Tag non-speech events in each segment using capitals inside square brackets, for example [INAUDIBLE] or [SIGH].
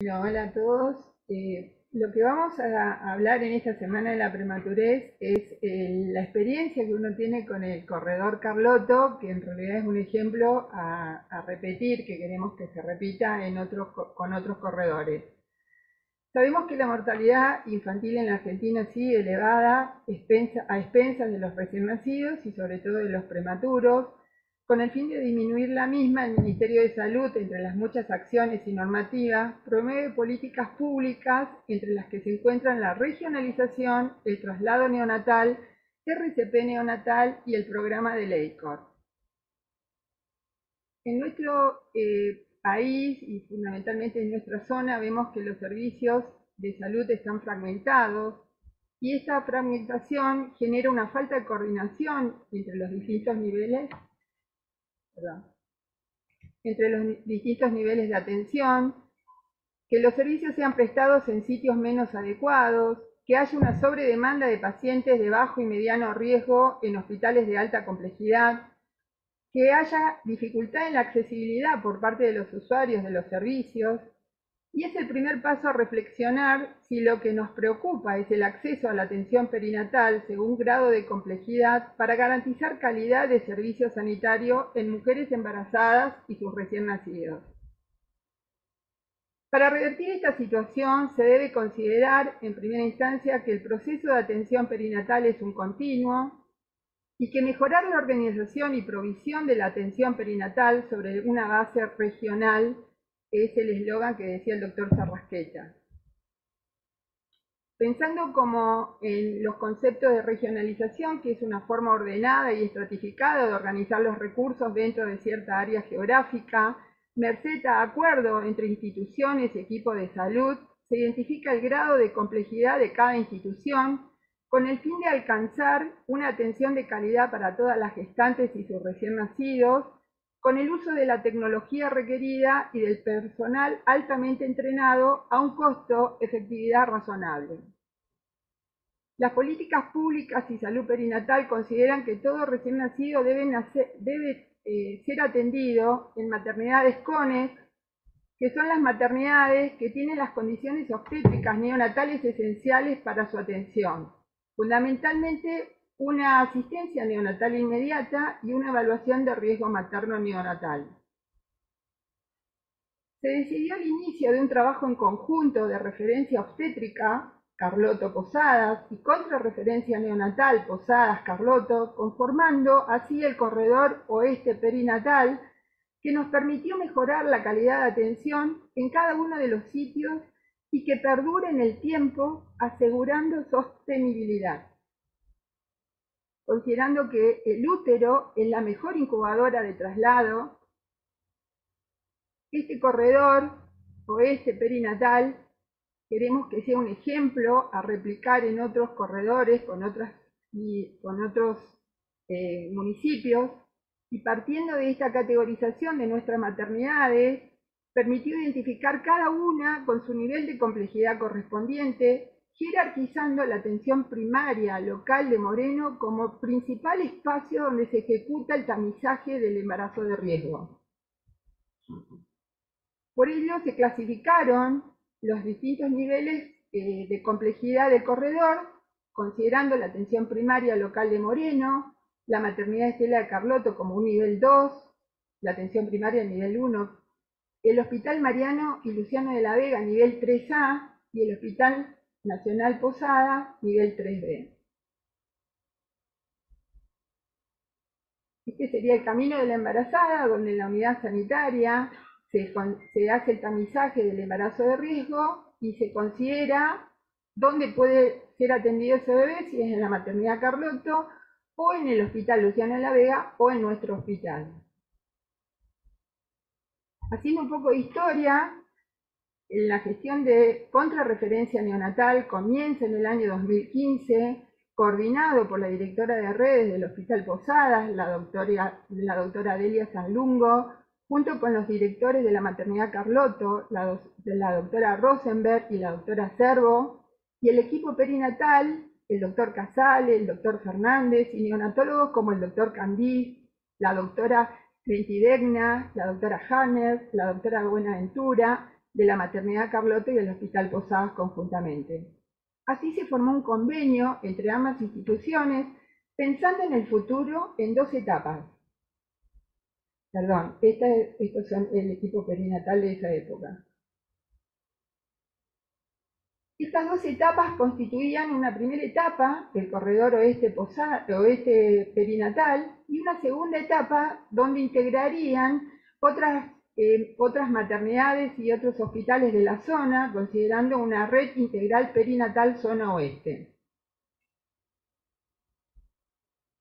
Hola a todos. Eh, lo que vamos a hablar en esta semana de la prematurez es eh, la experiencia que uno tiene con el corredor Carlotto, que en realidad es un ejemplo a, repetir, que queremos que se repita con otros corredores. Sabemos que la mortalidad infantil en la Argentina sigue elevada a expensas de los recién nacidos y sobre todo de los prematuros, con el fin de disminuir la misma, el Ministerio de Salud, entre las muchas acciones y normativas, promueve políticas públicas entre las que se encuentran la regionalización, el traslado neonatal, RCP neonatal y el programa de LEICOR. En nuestro eh, país y fundamentalmente en nuestra zona vemos que los servicios de salud están fragmentados y esta fragmentación genera una falta de coordinación entre los distintos niveles entre los distintos niveles de atención, que los servicios sean prestados en sitios menos adecuados, que haya una sobredemanda de pacientes de bajo y mediano riesgo en hospitales de alta complejidad, que haya dificultad en la accesibilidad por parte de los usuarios de los servicios, y es el primer paso a reflexionar si lo que nos preocupa es el acceso a la atención perinatal según grado de complejidad para garantizar calidad de servicio sanitario en mujeres embarazadas y sus recién nacidos. Para revertir esta situación se debe considerar en primera instancia que el proceso de atención perinatal es un continuo y que mejorar la organización y provisión de la atención perinatal sobre una base regional es el eslogan que decía el doctor Sarrasqueta. Pensando como en los conceptos de regionalización, que es una forma ordenada y estratificada de organizar los recursos dentro de cierta área geográfica, merced a acuerdo entre instituciones y equipos de salud, se identifica el grado de complejidad de cada institución con el fin de alcanzar una atención de calidad para todas las gestantes y sus recién nacidos, con el uso de la tecnología requerida y del personal altamente entrenado a un costo-efectividad razonable. Las políticas públicas y salud perinatal consideran que todo recién nacido debe, eh, ser atendido en maternidades CONES, que son las maternidades que tienen las condiciones obstétricas neonatales esenciales para su atención, fundamentalmente una asistencia neonatal inmediata y una evaluación de riesgo materno neonatal. Se decidió el inicio de un trabajo en conjunto de referencia obstétrica, Carloto Posadas, y contrarreferencia neonatal Posadas Carloto, conformando así el corredor oeste perinatal que nos permitió mejorar la calidad de atención en cada uno de los sitios y que perdure en el tiempo, asegurando sostenibilidad considerando que el útero es la mejor incubadora de traslado, este corredor o este perinatal queremos que sea un ejemplo a replicar en otros corredores con, y con otros eh, municipios y partiendo de esta categorización de nuestras maternidades permitió identificar cada una con su nivel de complejidad correspondiente jerarquizando la atención primaria local de Moreno como principal espacio donde se ejecuta el tamizaje del embarazo de riesgo. Por ello se clasificaron los distintos niveles eh, de complejidad del corredor, considerando la atención primaria local de Moreno, la maternidad Estela de Carlotto como un nivel 2, la atención primaria nivel 1, el Hospital Mariano y Luciano de la Vega nivel 3A y el Hospital Nacional Posada, nivel 3B. Este sería el camino de la embarazada, donde en la unidad sanitaria se, hace el tamizaje del embarazo de riesgo y se considera dónde puede ser atendido ese bebé, si es en la maternidad Carlotto, o en el hospital Luciana de la Vega, o en nuestro hospital. Haciendo un poco de historia, la gestión de contrarreferencia neonatal comienza en el año 2015, coordinado por la directora de redes del Hospital Posadas, la doctora, la doctora Delia Sanlungo, junto con los directores de la maternidad Carlotto, la, doctora Rosenberg y la doctora Servo, y el equipo perinatal, el doctor Casale, el doctor Fernández, y neonatólogos como el doctor Candís, la doctora Ventidegna, la doctora Hanner, la doctora Buenaventura, de la maternidad Carlota y del Hospital Posadas conjuntamente. Así se formó un convenio entre ambas instituciones pensando en el futuro en dos etapas. Perdón, estos son el equipo perinatal de esa época. Estas dos etapas constituían una primera etapa, el corredor oeste, oeste perinatal, y una segunda etapa donde integrarían otras, otras maternidades y otros hospitales de la zona, considerando una red integral perinatal zona oeste.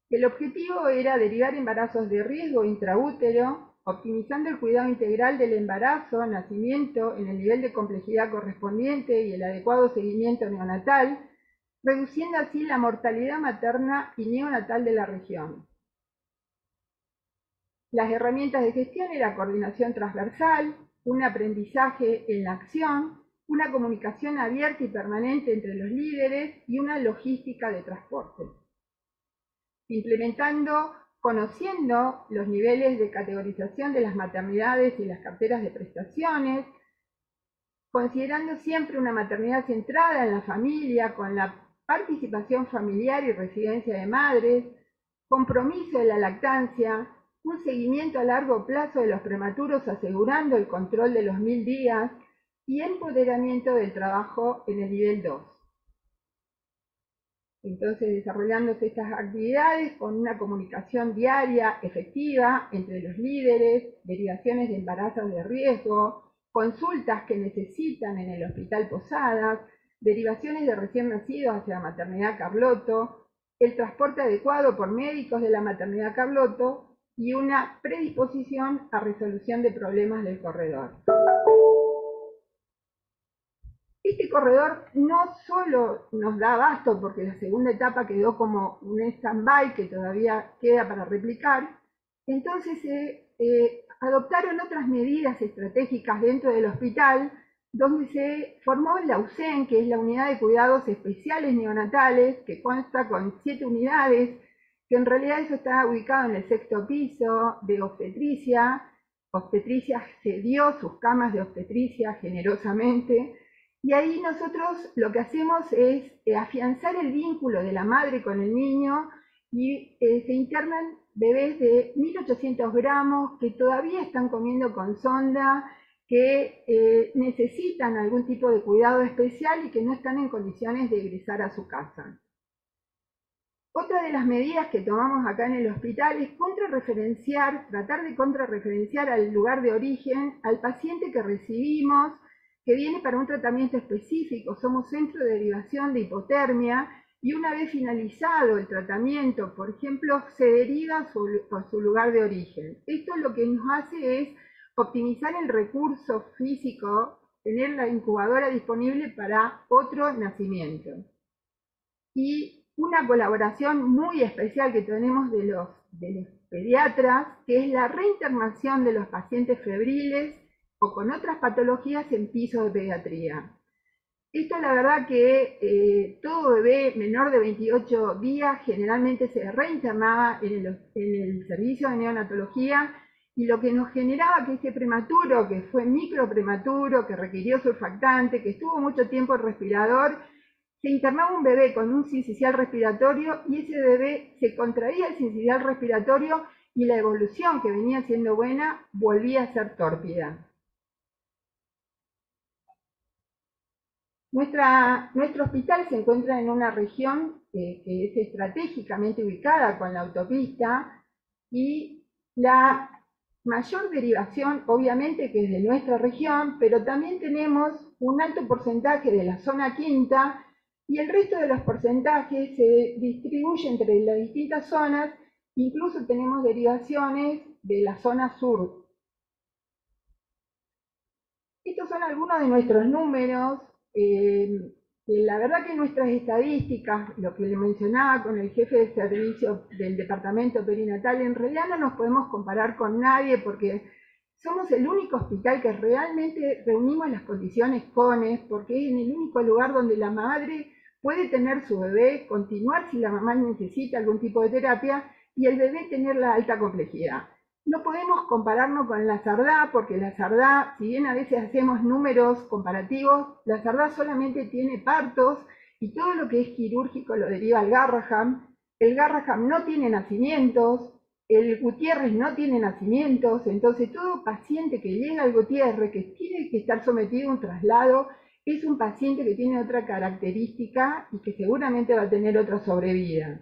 El objetivo era derivar embarazos de riesgo intraútero, optimizando el cuidado integral del embarazo, nacimiento en el nivel de complejidad correspondiente y el adecuado seguimiento neonatal, reduciendo así la mortalidad materna y neonatal de la región. Las herramientas de gestión eran coordinación transversal, un aprendizaje en la acción, una comunicación abierta y permanente entre los líderes y una logística de transporte implementando, conociendo los niveles de categorización de las maternidades y las carteras de prestaciones, considerando siempre una maternidad centrada en la familia, con la participación familiar y residencia de madres, compromiso de la lactancia, un seguimiento a largo plazo de los prematuros asegurando el control de los mil días y empoderamiento del trabajo en el nivel 2. Entonces, desarrollándose estas actividades con una comunicación diaria efectiva entre los líderes, derivaciones de embarazos de riesgo, consultas que necesitan en el hospital Posadas, derivaciones de recién nacidos hacia la maternidad Carloto, el transporte adecuado por médicos de la maternidad Carloto y una predisposición a resolución de problemas del corredor. Este corredor no solo nos da abasto, porque la segunda etapa quedó como un stand-by que todavía queda para replicar, entonces se eh, adoptaron otras medidas estratégicas dentro del hospital, donde se formó la UCEN, que es la Unidad de Cuidados Especiales Neonatales, que consta con siete unidades, que en realidad eso está ubicado en el sexto piso de obstetricia. Obstetricia cedió sus camas de obstetricia generosamente y ahí nosotros lo que hacemos es eh, afianzar el vínculo de la madre con el niño y eh, se internan bebés de 1800 gramos que todavía están comiendo con sonda, que eh, necesitan algún tipo de cuidado especial y que no están en condiciones de egresar a su casa. Otra de las medidas que tomamos acá en el hospital es contrarreferenciar, tratar de contrarreferenciar al lugar de origen al paciente que recibimos que viene para un tratamiento específico. Somos centro de derivación de hipotermia y una vez finalizado el tratamiento, por ejemplo, se deriva a su, lugar de origen. Esto lo que nos hace es optimizar el recurso físico, tener la incubadora disponible para otro nacimiento. Y una colaboración muy especial que tenemos de los, pediatras, que es la reinternación de los pacientes febriles o con otras patologías en piso de pediatría. Esto la verdad que eh, todo bebé menor de 28 días generalmente se reinternaba en el, en el, servicio de neonatología y lo que nos generaba que ese prematuro, que fue microprematuro, que requirió surfactante, que estuvo mucho tiempo en respirador, se internaba un bebé con un sincicial respiratorio y ese bebé se contraía el sincicial respiratorio y la evolución que venía siendo buena volvía a ser tórpida. nuestro hospital se encuentra en una región que es estratégicamente ubicada con la autopista y la mayor derivación obviamente que es de nuestra región, pero también tenemos un alto porcentaje de la zona quinta y el resto de los porcentajes se distribuye entre las distintas zonas, incluso tenemos derivaciones de la zona sur. Estos son algunos de nuestros números eh, la verdad que nuestras estadísticas, lo que le mencionaba con el jefe de servicio del departamento perinatal, en realidad no nos podemos comparar con nadie porque somos el único hospital que realmente reunimos las condiciones CONES, porque es en el único lugar donde la madre puede tener su bebé, continuar si la mamá necesita algún tipo de terapia y el bebé tener la alta complejidad. No podemos compararnos con la SARDA porque la SARDA, si bien a veces hacemos números comparativos, la SARDA solamente tiene partos y todo lo que es quirúrgico lo deriva al Garraham. El Garraham no tiene nacimientos, el Gutiérrez no tiene nacimientos, entonces todo paciente que llega al Gutiérrez, que tiene que estar sometido a un traslado, es un paciente que tiene otra característica y que seguramente va a tener otra sobrevida.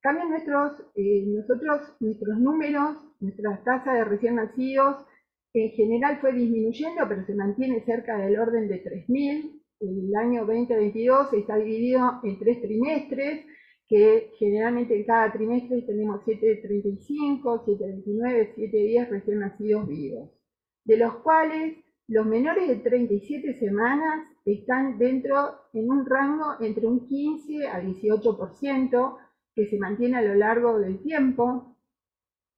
Cambian nuestros, eh, nosotros, nuestros números, nuestra tasa de recién nacidos, en general fue disminuyendo, pero se mantiene cerca del orden de 3.000. El año 2022 está dividido en tres trimestres, que generalmente en cada trimestre tenemos 735, 729, 710 recién nacidos vivos, de los cuales los menores de 37 semanas están dentro en un rango entre un 15 a 18% que se mantiene a lo largo del tiempo.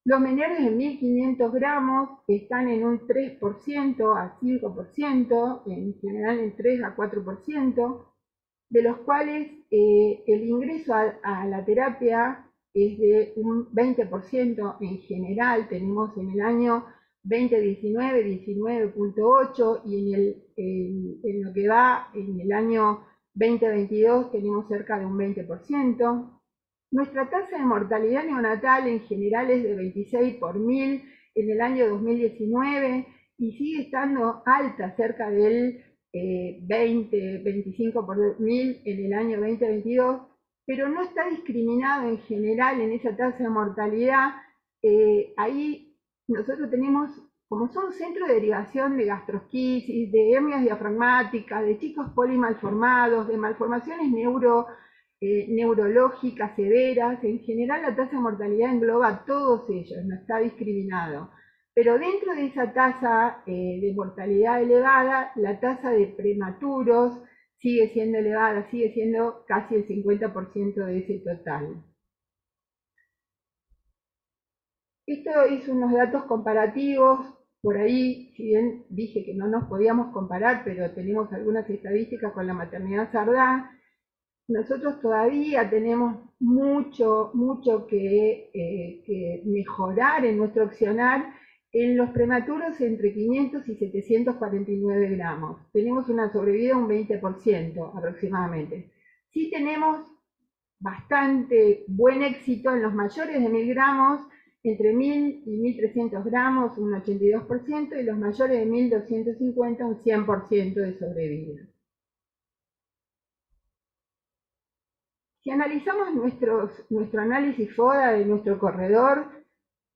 Los menores de 1500 gramos están en un 3% a 5%, en general en 3 a 4% de los cuales eh, el ingreso a, la terapia es de un 20% en general, tenemos en el año 2019 19.8 y en, lo que va en el año 2022 tenemos cerca de un 20%. Nuestra tasa de mortalidad neonatal en general es de 26 por mil en el año 2019 y sigue estando alta, cerca del 20, eh, 25 por mil en el año 2022, pero no está discriminado en general en esa tasa de mortalidad. Eh, ahí nosotros tenemos, como son centros de derivación de gastrosquisis, de hernias diafragmáticas, de chicos polimalformados, de malformaciones eh, neurológicas severas, en general la tasa de mortalidad engloba a todos ellos, no está discriminado. Pero dentro de esa tasa eh, de mortalidad elevada, la tasa de prematuros sigue siendo elevada, sigue siendo casi el 50% de ese total. Esto es unos datos comparativos, por ahí, si bien dije que no nos podíamos comparar, pero tenemos algunas estadísticas con la maternidad sardá, nosotros todavía tenemos mucho, mucho que, eh, mejorar en nuestro accionar en los prematuros entre 500 y 749 gramos. Tenemos una sobrevida un 20% aproximadamente. Sí tenemos bastante buen éxito en los mayores de 1000 gramos, entre 1000 y 1300 gramos un 82% y los mayores de 1250 un 100% de sobrevida. Si analizamos nuestro análisis FODA de nuestro corredor,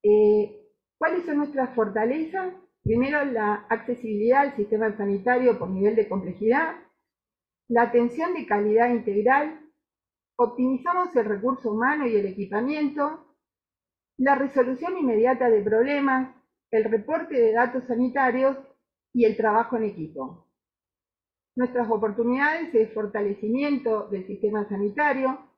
eh, ¿Cuáles son nuestras fortalezas? Primero, la accesibilidad al sistema sanitario por nivel de complejidad, la atención de calidad integral, optimizamos el recurso humano y el equipamiento, la resolución inmediata de problemas, el reporte de datos sanitarios y el trabajo en equipo. Nuestras oportunidades de fortalecimiento del sistema sanitario,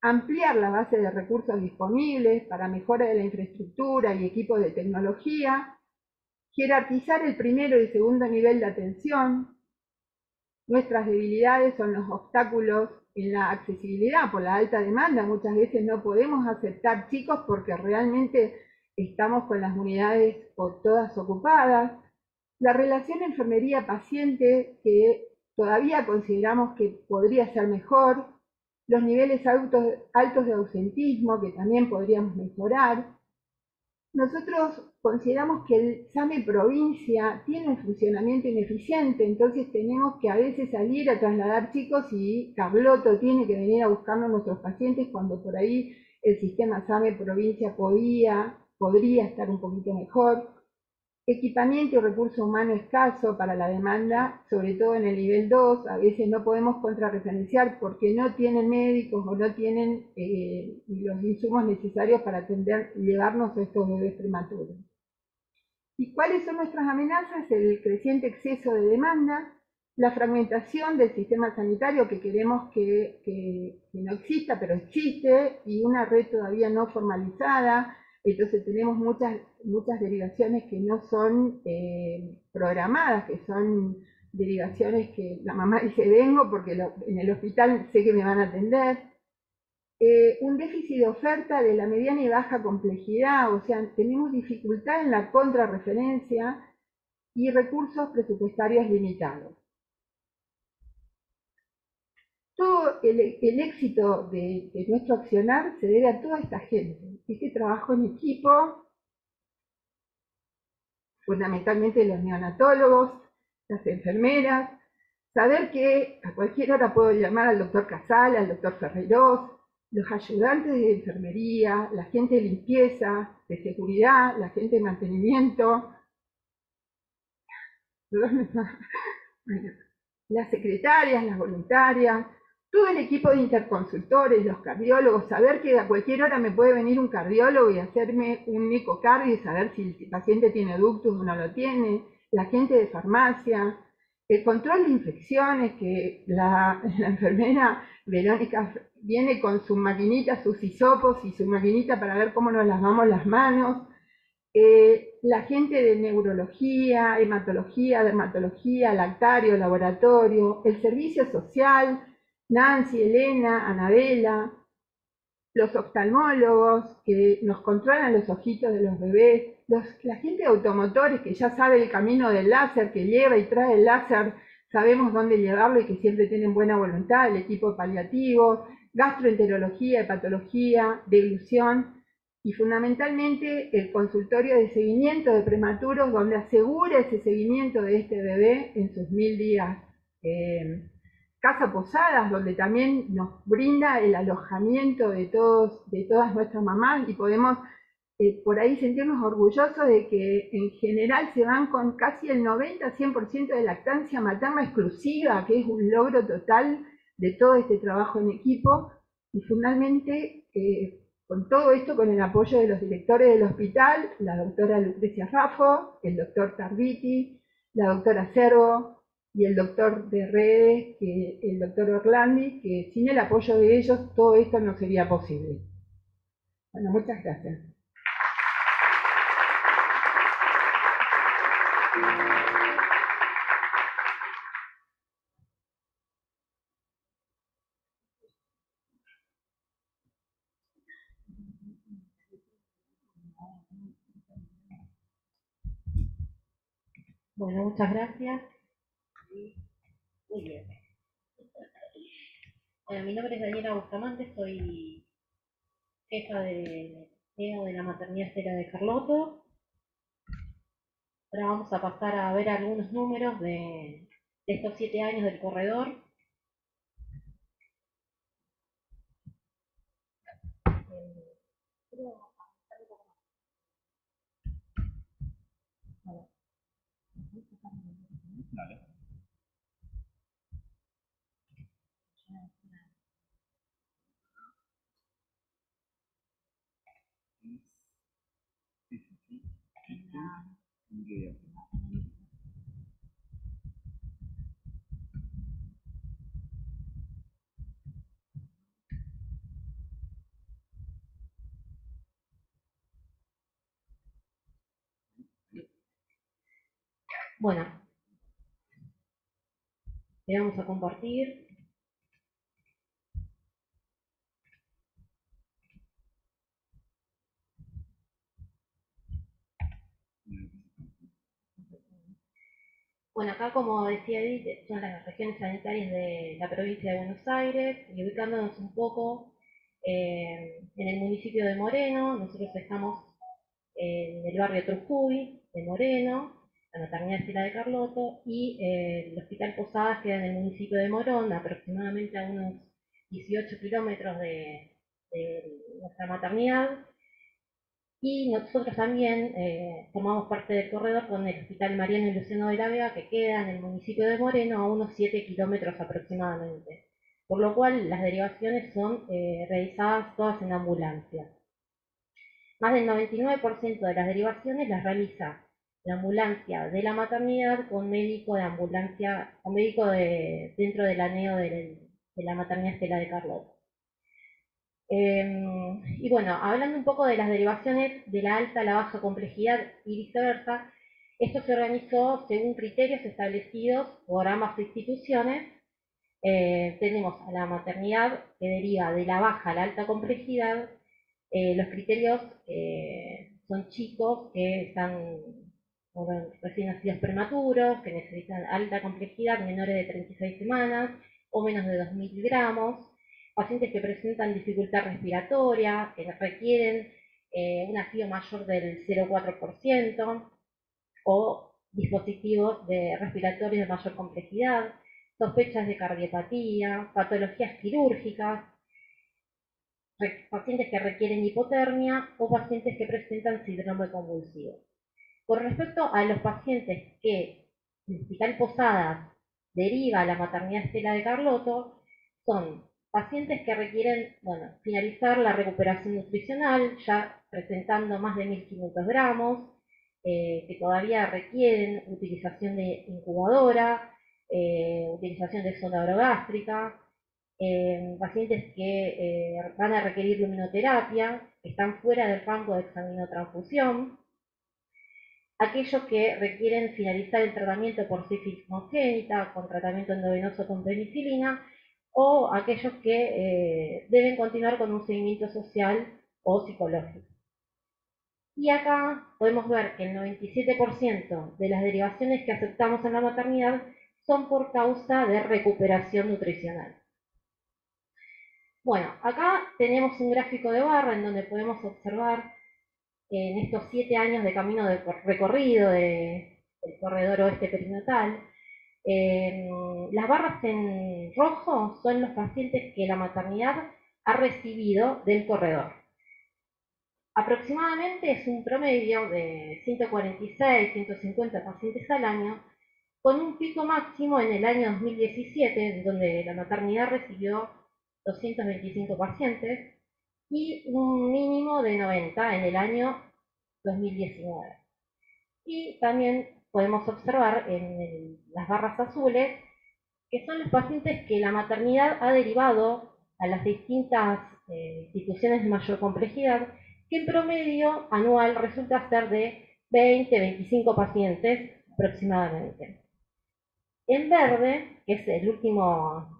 ampliar la base de recursos disponibles para mejora de la infraestructura y equipos de tecnología, jerarquizar el primero y segundo nivel de atención. Nuestras debilidades son los obstáculos en la accesibilidad por la alta demanda. Muchas veces no podemos aceptar chicos porque realmente estamos con las unidades todas ocupadas. La relación enfermería-paciente que todavía consideramos que podría ser mejor, los niveles altos, de ausentismo que también podríamos mejorar. Nosotros consideramos que el SAME provincia tiene un funcionamiento ineficiente, entonces tenemos que a veces salir a trasladar chicos y Carloto tiene que venir a buscarnos nuestros pacientes cuando por ahí el sistema SAME provincia podía, podría estar un poquito mejor equipamiento y recurso humano escaso para la demanda, sobre todo en el nivel 2, a veces no podemos contrarreferenciar porque no tienen médicos o no tienen eh, los insumos necesarios para atender y llevarnos a estos bebés prematuros. ¿Y cuáles son nuestras amenazas? El creciente exceso de demanda, la fragmentación del sistema sanitario que queremos que, que no exista, pero existe, y una red todavía no formalizada, entonces tenemos muchas, muchas derivaciones que no son eh, programadas, que son derivaciones que la mamá dice vengo porque en el hospital sé que me van a atender. eh, un déficit de oferta de la mediana y baja complejidad, o sea, tenemos dificultad en la contrarreferencia y recursos presupuestarios limitados. Todo el, éxito de, nuestro accionar se debe a toda esta gente, este trabajo en equipo, fundamentalmente los neonatólogos, las enfermeras, saber que a cualquier hora puedo llamar al doctor Casal, al doctor Ferreros, los ayudantes de enfermería, la gente de limpieza, de seguridad, la gente de mantenimiento, [LAUGHS] las secretarias, las voluntarias, todo el equipo de interconsultores, los cardiólogos, saber que a cualquier hora me puede venir un cardiólogo y hacerme un ecocardio y saber si el paciente tiene ductus o no lo tiene, la gente de farmacia, el control de infecciones, que [LAUGHS] la, enfermera Verónica viene con su maquinita, sus hisopos y su maquinita para ver cómo nos lavamos las manos, eh, la gente de neurología, hematología, dermatología, lactario, laboratorio, el servicio social, Nancy, Elena, Anabela, los oftalmólogos que nos controlan los ojitos de los bebés, la gente de automotores que ya sabe el camino del láser, que lleva y trae el láser, sabemos dónde llevarlo y que siempre tienen buena voluntad, el equipo paliativo, gastroenterología, hepatología, ilusión y fundamentalmente el consultorio de seguimiento de prematuros donde asegura ese seguimiento de este bebé en sus mil días. Eh, Casa Posadas, donde también nos brinda el alojamiento de, todos, de todas nuestras mamás y podemos eh, por ahí sentirnos orgullosos de que en general se van con casi el 90-100% de lactancia materna exclusiva, que es un logro total de todo este trabajo en equipo. Y fundamentalmente eh, con todo esto, con el apoyo de los directores del hospital, la doctora Lucrecia Raffo, el doctor Tarditi, la doctora Cervo, y el doctor de redes, que, el doctor Orlandi, que sin el apoyo de ellos todo esto no sería posible. Bueno, muchas gracias. Bueno, muchas gracias. Bien. Bueno, mi nombre es Daniela Bustamante, soy jefa de la maternidad estera de Carloto. Ahora vamos a pasar a ver algunos números de, de estos siete años del corredor. Bueno, le vamos a compartir. Bueno, acá como decía Edith, son las regiones sanitarias de la provincia de Buenos Aires y ubicándonos un poco eh, en el municipio de Moreno, nosotros estamos en el barrio Trujuy de Moreno, la maternidad Estela de Carloto, y eh, el Hospital Posadas queda en el municipio de Morón, aproximadamente a unos 18 kilómetros de, nuestra maternidad. Y nosotros también eh, formamos parte del corredor con el Hospital Mariano y Luciano de la Vega, que queda en el municipio de Moreno, a unos 7 kilómetros aproximadamente. Por lo cual las derivaciones son eh, realizadas todas en ambulancia. Más del 99% de las derivaciones las realiza la ambulancia de la maternidad con médico de ambulancia, con médico de, dentro del aneo de, la maternidad Estela de Carlos. Em, y bueno, hablando un poco de las derivaciones de la alta a la baja complejidad y viceversa, esto se organizó según criterios establecidos por ambas instituciones, eh, tenemos a la maternidad que deriva de la baja a la alta complejidad. Eh, los criterios son chicos que están recién nacidos prematuros, que necesitan alta complejidad, menores de 36 semanas o menos de 2.000 gramos, pacientes que presentan dificultad respiratoria, que requieren eh, un ácido mayor del 0,4% o dispositivos respiratorios de mayor complejidad, sospechas de cardiopatía, patologías quirúrgicas, pacientes que requieren hipotermia o pacientes que presentan síndrome convulsivo. Con respecto a los pacientes que el Hospital Posadas deriva a la maternidad Estela de Carlotto, son pacientes que requieren bueno, finalizar la recuperación nutricional, ya presentando más de 1.500 gramos, eh, que todavía requieren utilización de incubadora, eh, utilización de sonda orogástrica, eh, pacientes que van a requerir luminoterapia, que están fuera del rango de examinotransfusión, aquellos que requieren finalizar el tratamiento por sífilis congénita con tratamiento endovenoso con penicilina o aquellos que eh, deben continuar con un seguimiento social o psicológico. Y acá podemos ver que el 97% de las derivaciones que aceptamos en la maternidad son por causa de recuperación nutricional. Bueno, acá tenemos un gráfico de barra en donde podemos observar en estos siete años de camino de recorrido del corredor oeste perinatal. Las barras en rojo son los pacientes que la maternidad ha recibido del corredor. Aproximadamente es un promedio de 146, 150 pacientes al año, con un pico máximo en el año 2017, donde la maternidad recibió 225 pacientes, y un mínimo de 90 en el año 2019. Y también podemos observar en las barras azules que son los pacientes que la maternidad ha derivado a las distintas eh, instituciones de mayor complejidad, que en promedio anual resulta ser de 20-25 pacientes aproximadamente. En verde, que es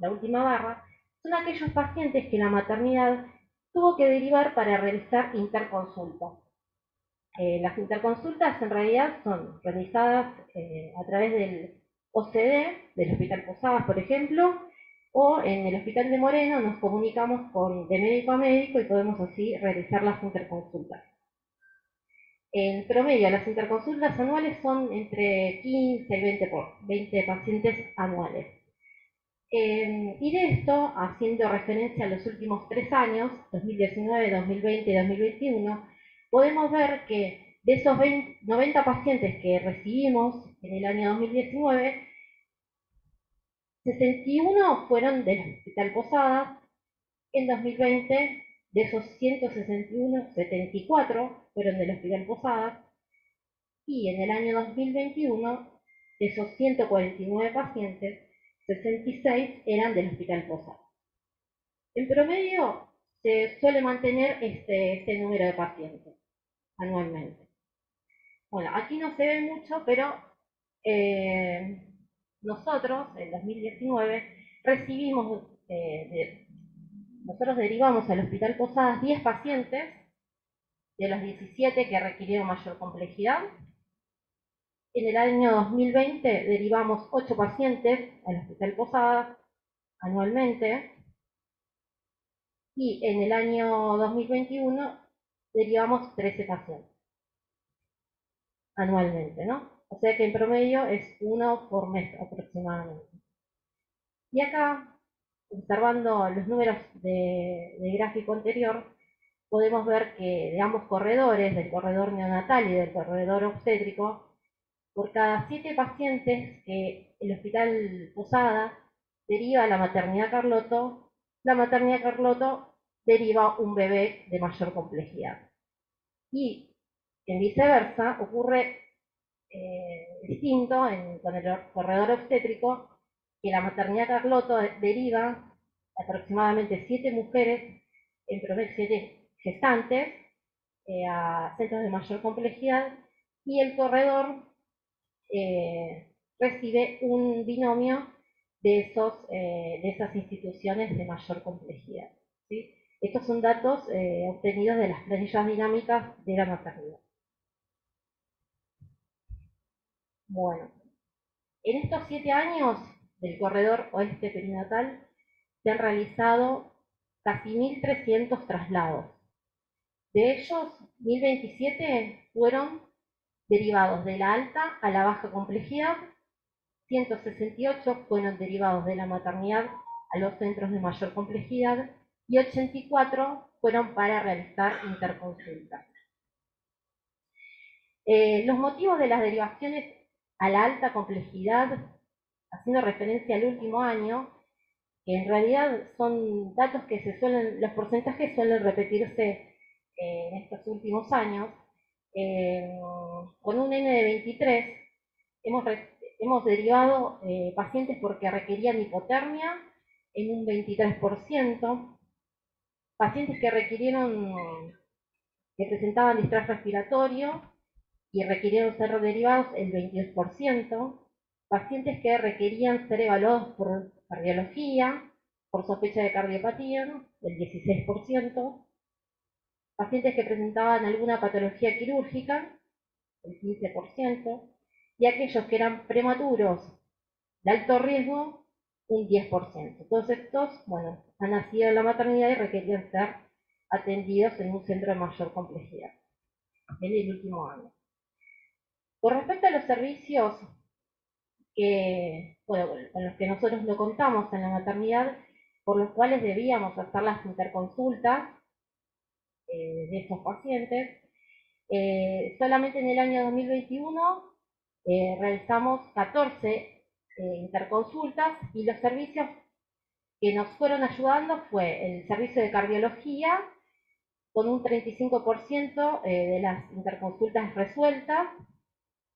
la última barra, son aquellos pacientes que la maternidad tuvo que derivar para realizar interconsultas. Eh, las interconsultas en realidad son realizadas eh, a través del OCD, del Hospital Posadas, por ejemplo, o en el Hospital de Moreno nos comunicamos con, de médico a médico y podemos así realizar las interconsultas. En promedio, las interconsultas anuales son entre 15 y 20, por, 20 pacientes anuales. Eh, y de esto, haciendo referencia a los últimos tres años, 2019, 2020 y 2021, podemos ver que de esos 90 pacientes que recibimos en el año 2019, 61 fueron del Hospital Posadas, en 2020 de esos 161, 74 fueron del Hospital Posadas, y en el año 2021, de esos 149 pacientes, 66 eran del Hospital Posadas. En promedio, se suele mantener este, este número de pacientes anualmente. Bueno, aquí no se ve mucho, pero eh, nosotros, en 2019, recibimos, eh, nosotros derivamos al Hospital Posadas 10 pacientes de los 17 que requirieron mayor complejidad. En el año 2020 derivamos 8 pacientes al Hospital Posadas anualmente. Y en el año 2021 derivamos 13 pacientes anualmente, ¿no? O sea que en promedio es uno por mes aproximadamente. Y acá, observando los números del gráfico anterior, podemos ver que de ambos corredores, del corredor neonatal y del corredor obstétrico, por cada 7 pacientes que el Hospital Posada deriva a la maternidad Carloto, la maternidad Carloto deriva un bebé de mayor complejidad. Y en viceversa ocurre eh, distinto con el corredor obstétrico, que la maternidad Carlotto deriva aproximadamente 7 mujeres, en promedio 7 gestantes, eh, a centros de mayor complejidad, y el corredor eh, recibe un binomio de, esos, eh, de esas instituciones de mayor complejidad. Estos son datos eh, obtenidos de las planillas dinámicas de la maternidad. Bueno, en estos siete años del corredor oeste perinatal se han realizado casi 1.300 traslados. De ellos, 1.027 fueron derivados de la alta a la baja complejidad, 168 fueron derivados de la maternidad a los centros de mayor complejidad y 84 fueron para realizar interconsultas. Eh, los motivos de las derivaciones a la alta complejidad, haciendo referencia al último año, que en realidad son datos que se suelen, los porcentajes suelen repetirse eh, en estos últimos años, eh, con un N de 23 hemos, hemos derivado pacientes porque requerían hipotermia en un 23%, pacientes que requirieron, que presentaban distrés respiratorio y requirieron ser derivados el 22%, pacientes que requerían ser evaluados por cardiología, por sospecha de cardiopatía, el 16%, pacientes que presentaban alguna patología quirúrgica, el 15%, y aquellos que eran prematuros de alto riesgo, un 10%. Todos estos, bueno, han nacido en la maternidad y requerían ser atendidos en un centro de mayor complejidad en el último año. Con respecto a los servicios que, bueno, con los que nosotros no contamos en la maternidad, por los cuales debíamos hacer las interconsultas eh, de estos pacientes, eh, solamente en el año 2021 eh, realizamos 14 interconsultas y los servicios que nos fueron ayudando fue el servicio de cardiología, con un 35% eh, de las interconsultas resueltas,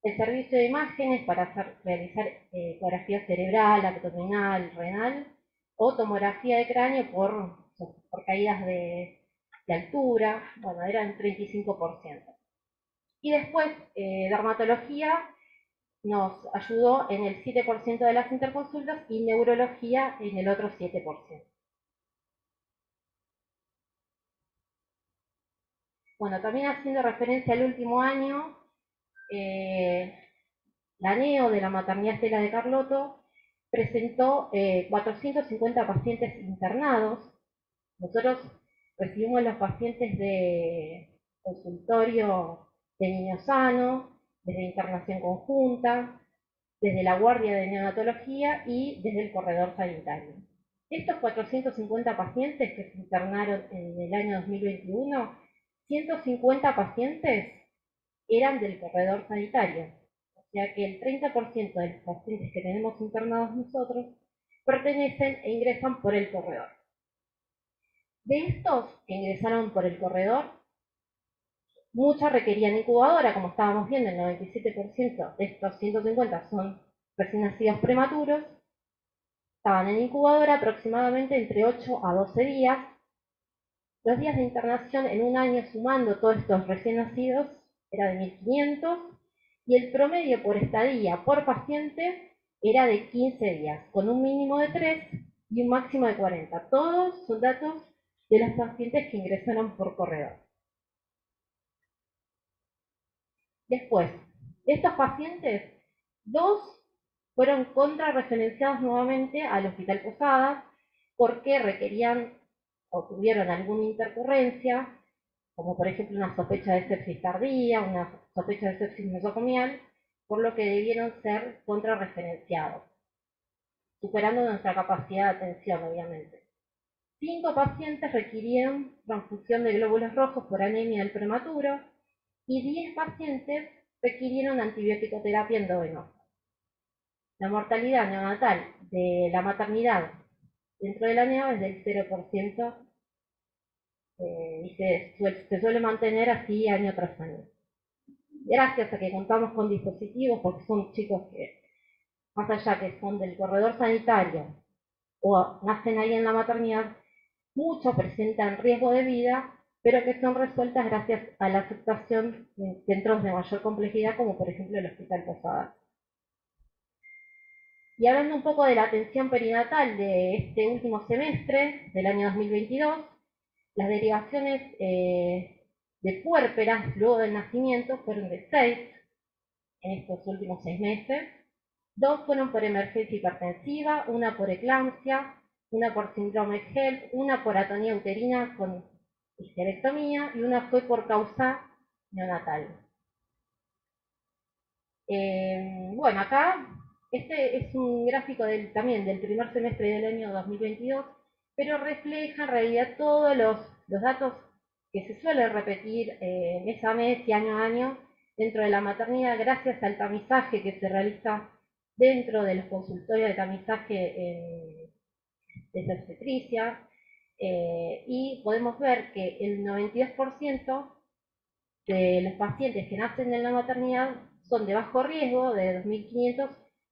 el servicio de imágenes para hacer, realizar eh, ecografía cerebral, abdominal, renal, o tomografía de cráneo por, por caídas de, altura, bueno, era un 35%. Y después, eh, dermatología, nos ayudó en el 7% de las interconsultas y neurología en el otro 7%. Bueno, también haciendo referencia al último año, eh, la NEO de la maternidad Estela de Carlotto presentó 450 eh, pacientes internados. Nosotros recibimos los pacientes de consultorio de niño sano, desde internación conjunta, desde la guardia de neonatología y desde el corredor sanitario. Estos 450 pacientes que se internaron en el año 2021, 150 pacientes eran del corredor sanitario. O sea que el 30% de los pacientes que tenemos internados nosotros pertenecen e ingresan por el corredor. De estos que ingresaron por el corredor, Muchas requerían incubadora, como estábamos viendo, el 97% de estos 150 son recién nacidos prematuros. Estaban en incubadora aproximadamente entre 8 a 12 días. Los días de internación en un año sumando todos estos recién nacidos era de 1500 y el promedio por estadía por paciente era de 15 días, con un mínimo de 3 y un máximo de 40. Todos son datos de los pacientes que ingresaron por corredor. Después, de estos pacientes, dos fueron contrarreferenciados nuevamente al Hospital Posadas porque requerían o tuvieron alguna intercurrencia, como por ejemplo una sospecha de sepsis tardía, una sospecha de sepsis nosocomial, por lo que debieron ser contrarreferenciados, superando nuestra capacidad de atención, obviamente. Cinco pacientes requirieron transfusión de glóbulos rojos por anemia del prematuro, y 10 pacientes requirieron antibiótico terapia endovenosa. La mortalidad neonatal de la maternidad dentro de la neo es del 0% eh, y se, se, suele mantener así año tras año. Gracias a que contamos con dispositivos, porque son chicos que, más allá que son del corredor sanitario o nacen ahí en la maternidad, muchos presentan riesgo de vida pero que son resueltas gracias a la aceptación en centros de mayor complejidad, como por ejemplo el Hospital Posadas. Y hablando un poco de la atención perinatal de este último semestre del año 2022, las derivaciones eh, de puérperas luego del nacimiento fueron de 6 en estos últimos 6 meses. Dos fueron por emergencia hipertensiva, una por eclampsia, una por síndrome HELP, una por atonía uterina con histerectomía y una fue por causa neonatal. Eh, bueno, acá este es un gráfico también del primer semestre del año 2022, pero refleja en realidad todos los, datos que se suelen repetir eh, mes a mes y año a año dentro de la maternidad gracias al tamizaje que se realiza dentro de los consultorios de tamizaje de obstetricia eh, y podemos ver que el 92% de los pacientes que nacen en la maternidad son de bajo riesgo, de 2.500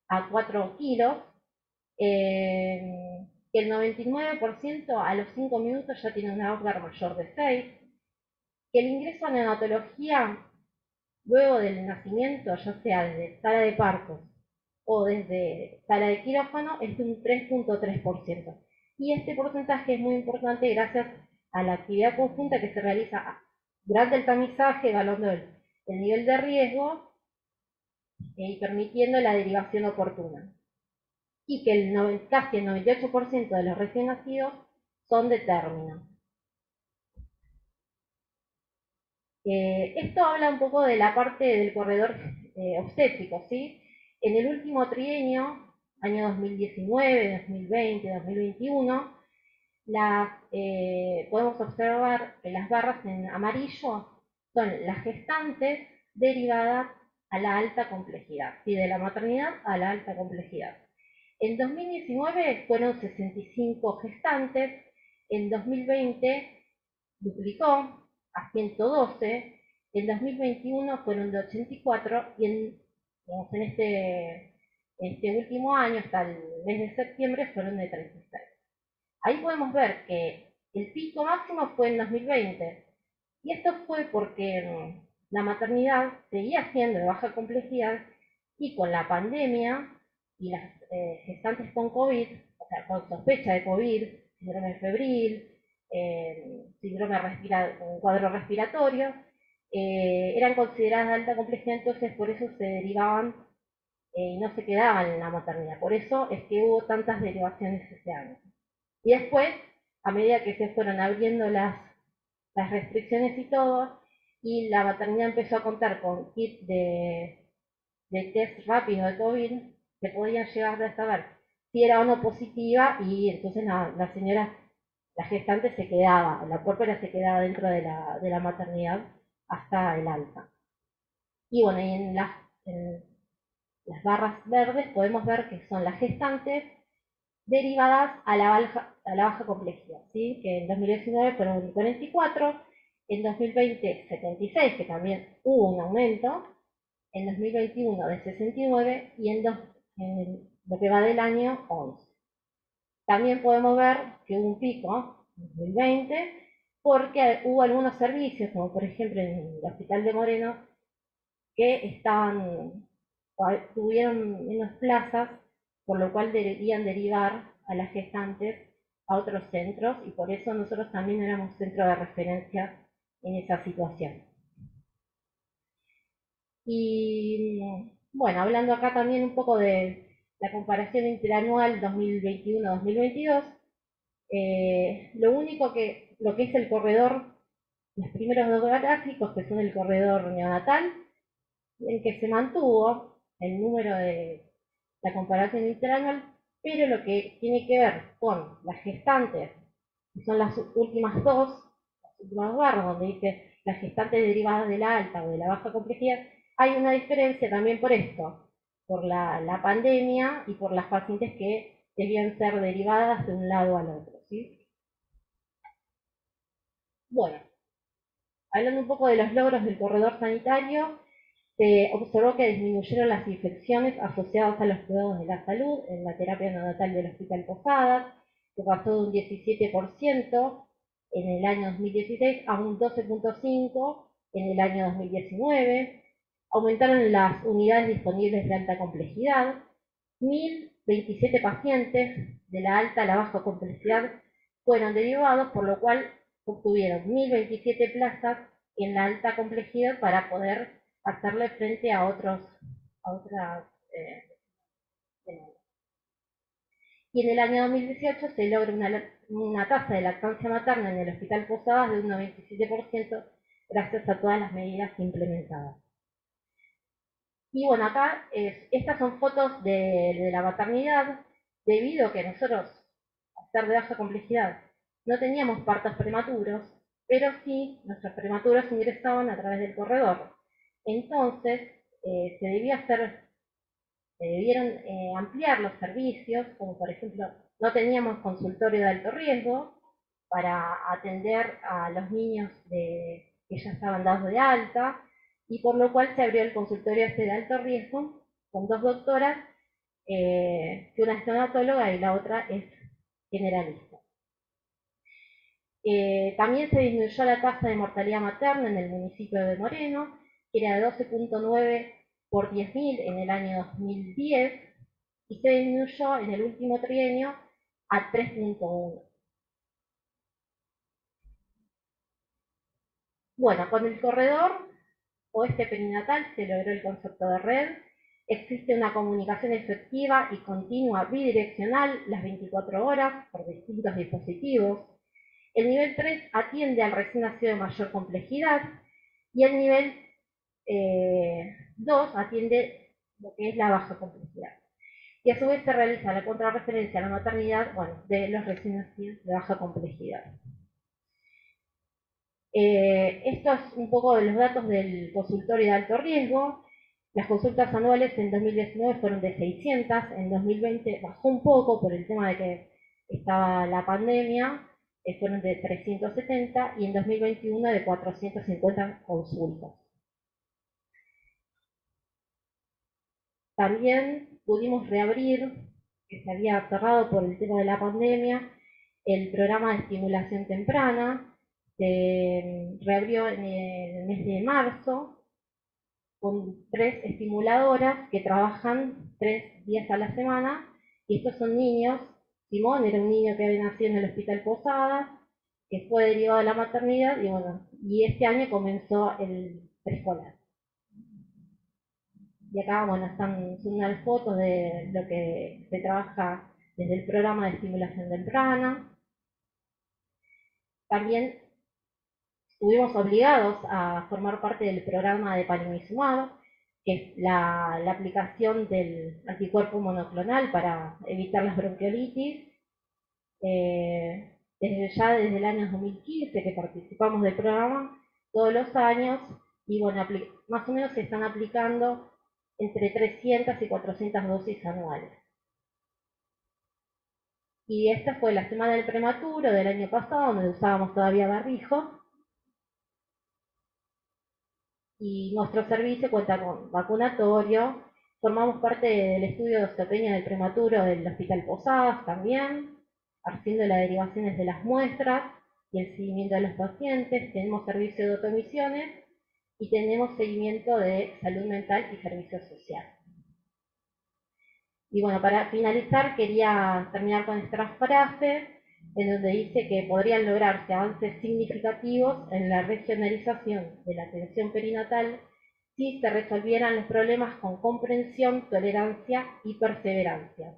a 4 kilos, eh, el 99% a los 5 minutos ya tiene una Apgar mayor de 6, que el ingreso a neonatología luego del nacimiento, ya sea desde sala de partos o desde sala de quirófano, es de un 3.3%. Y este porcentaje es muy importante gracias a la actividad conjunta que se realiza durante el tamizaje, evaluando el nivel de riesgo y permitiendo la derivación oportuna. Y que el casi el 98% de los recién nacidos son de término. Eh, esto habla un poco de la parte del corredor eh, obstétrico, ¿sí? En el último trienio, año 2019, 2020, 2021, podemos observar que las barras en amarillo son las gestantes derivadas a la alta complejidad, y de la maternidad a la alta complejidad. En 2019 fueron 65 gestantes, en 2020 duplicó a 112, en 2021 fueron de 84 y en, este, este último año, hasta el mes de septiembre, fueron de 36. Ahí podemos ver que el pico máximo fue en 2020 y esto fue porque mm, la maternidad seguía siendo de baja complejidad y con la pandemia y las eh, gestantes con COVID, o sea, con sospecha de COVID, síndrome febril, eh, síndrome un cuadro respiratorio, eh, eran consideradas de alta complejidad, entonces por eso se derivaban y no se quedaban en la maternidad. Por eso es que hubo tantas derivaciones ese año. Y después, a medida que se fueron abriendo las, las restricciones y todo, y la maternidad empezó a contar con kits de, test rápido de COVID que podían llegar a saber si era o no positiva y entonces la, señora, la gestante se quedaba, la puérpera se quedaba dentro de la, maternidad hasta el alta. Y bueno, y en las, las barras verdes podemos ver que son las gestantes derivadas a la baja, a la baja complejidad, ¿sí? que en 2019 fueron 44, en 2020 76, que también hubo un aumento, en 2021 de 69 y en, lo que va del año 11. También podemos ver que hubo un pico en 2020 porque hubo algunos servicios, como por ejemplo en el Hospital de Moreno, que estaban, tuvieron menos plazas, por lo cual deberían derivar a las gestantes a otros centros y por eso nosotros también éramos centro de referencia en esa situación. Y bueno, hablando acá también un poco de la comparación interanual 2021-2022, eh, lo único que, lo que es el corredor, los primeros dos gráficos, que son el corredor neonatal, en que se mantuvo el número de la comparación interanual, pero lo que tiene que ver con las gestantes, que son las últimas dos, últimos barros, donde dice las gestantes derivadas de la alta o de la baja complejidad, hay una diferencia también por esto, por la, pandemia y por las pacientes que debían ser derivadas de un lado al otro. Bueno, hablando un poco de los logros del corredor sanitario, se observó que disminuyeron las infecciones asociadas a los cuidados de la salud en la terapia neonatal del Hospital Posadas, que pasó de un 17% en el año 2016 a un 12.5 en el año 2019. Aumentaron las unidades disponibles de alta complejidad 1027 pacientes de la alta a la baja complejidad fueron derivados, por lo cual obtuvieron 1027 plazas en la alta complejidad para poder hacerle frente a otros a otras eh, y en el año 2018 se logra una, una tasa de lactancia materna en el Hospital Posadas de un 97% gracias a todas las medidas implementadas. Y bueno, acá estas son fotos de, la maternidad, debido a que nosotros, a estar de baja complejidad, no teníamos partos prematuros, pero sí nuestros prematuros ingresaban a través del corredor. Entonces, eh, se debía hacer, se debieron eh, ampliar los servicios, como por ejemplo, no teníamos consultorio de alto riesgo para atender a los niños de, que ya estaban dados de alta, y por lo cual se abrió el consultorio este de alto riesgo con dos doctoras, eh, que una es neonatóloga y la otra es generalista. También se disminuyó la tasa de mortalidad materna en el municipio de Moreno, era de 12.9 por 10.000 en el año 2010, y se disminuyó en el último trienio a 3.1. Bueno, con el corredor oeste perinatal se logró el concepto de red, existe una comunicación efectiva y continua bidireccional las 24 horas por distintos dispositivos. El nivel 3 atiende al recién nacido de mayor complejidad y el nivel 2 eh, atiende lo que es la baja complejidad. Y a su vez se realiza la contrarreferencia a la maternidad de los recién nacidos de baja complejidad. Eh, esto es un poco de los datos del consultorio de alto riesgo. Las consultas anuales en 2019 fueron de 600, en 2020 bajó un poco por el tema de que estaba la pandemia, eh, fueron de 370 y en 2021 de 450 consultas. También pudimos reabrir, que se había cerrado por el tema de la pandemia, el programa de estimulación temprana, se reabrió en el mes de marzo con tres estimuladoras que trabajan tres días a la semana y estos son niños, Simón era un niño que había nacido en el hospital Posadas, que fue derivado a la maternidad y bueno, y este año comenzó el preescolar. Y acá, bueno, están unas fotos de lo que se trabaja desde el programa de estimulación temprana. También estuvimos obligados a formar parte del programa de Palimizumab, que es la, aplicación del anticuerpo monoclonal para evitar las bronquiolitis. Eh, desde ya desde el año 2015 que participamos del programa, todos los años, y bueno, más o menos se están aplicando entre 300 y 400 dosis anuales. Y esta fue la semana del prematuro del año pasado, donde usábamos todavía barrijo, y nuestro servicio cuenta con vacunatorio, formamos parte del estudio de osteopenia del prematuro del Hospital Posadas también, haciendo las derivaciones de las muestras y el seguimiento de los pacientes, tenemos servicio de automisiones y tenemos seguimiento de salud mental y servicio social. Y bueno, para finalizar quería terminar con esta frase en donde dice que podrían lograrse avances significativos en la regionalización de la atención perinatal si se resolvieran los problemas con comprensión, tolerancia y perseverancia.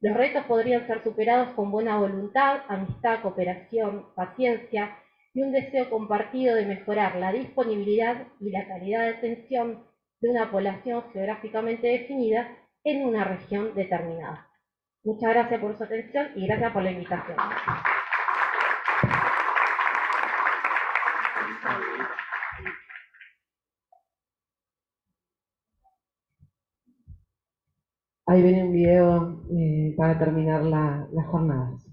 Los retos podrían ser superados con buena voluntad, amistad, cooperación, paciencia y un deseo compartido de mejorar la disponibilidad y la calidad de atención de una población geográficamente definida en una región determinada. Muchas gracias por su atención y gracias por la invitación. Ahí viene un video eh, para terminar la, las jornadas.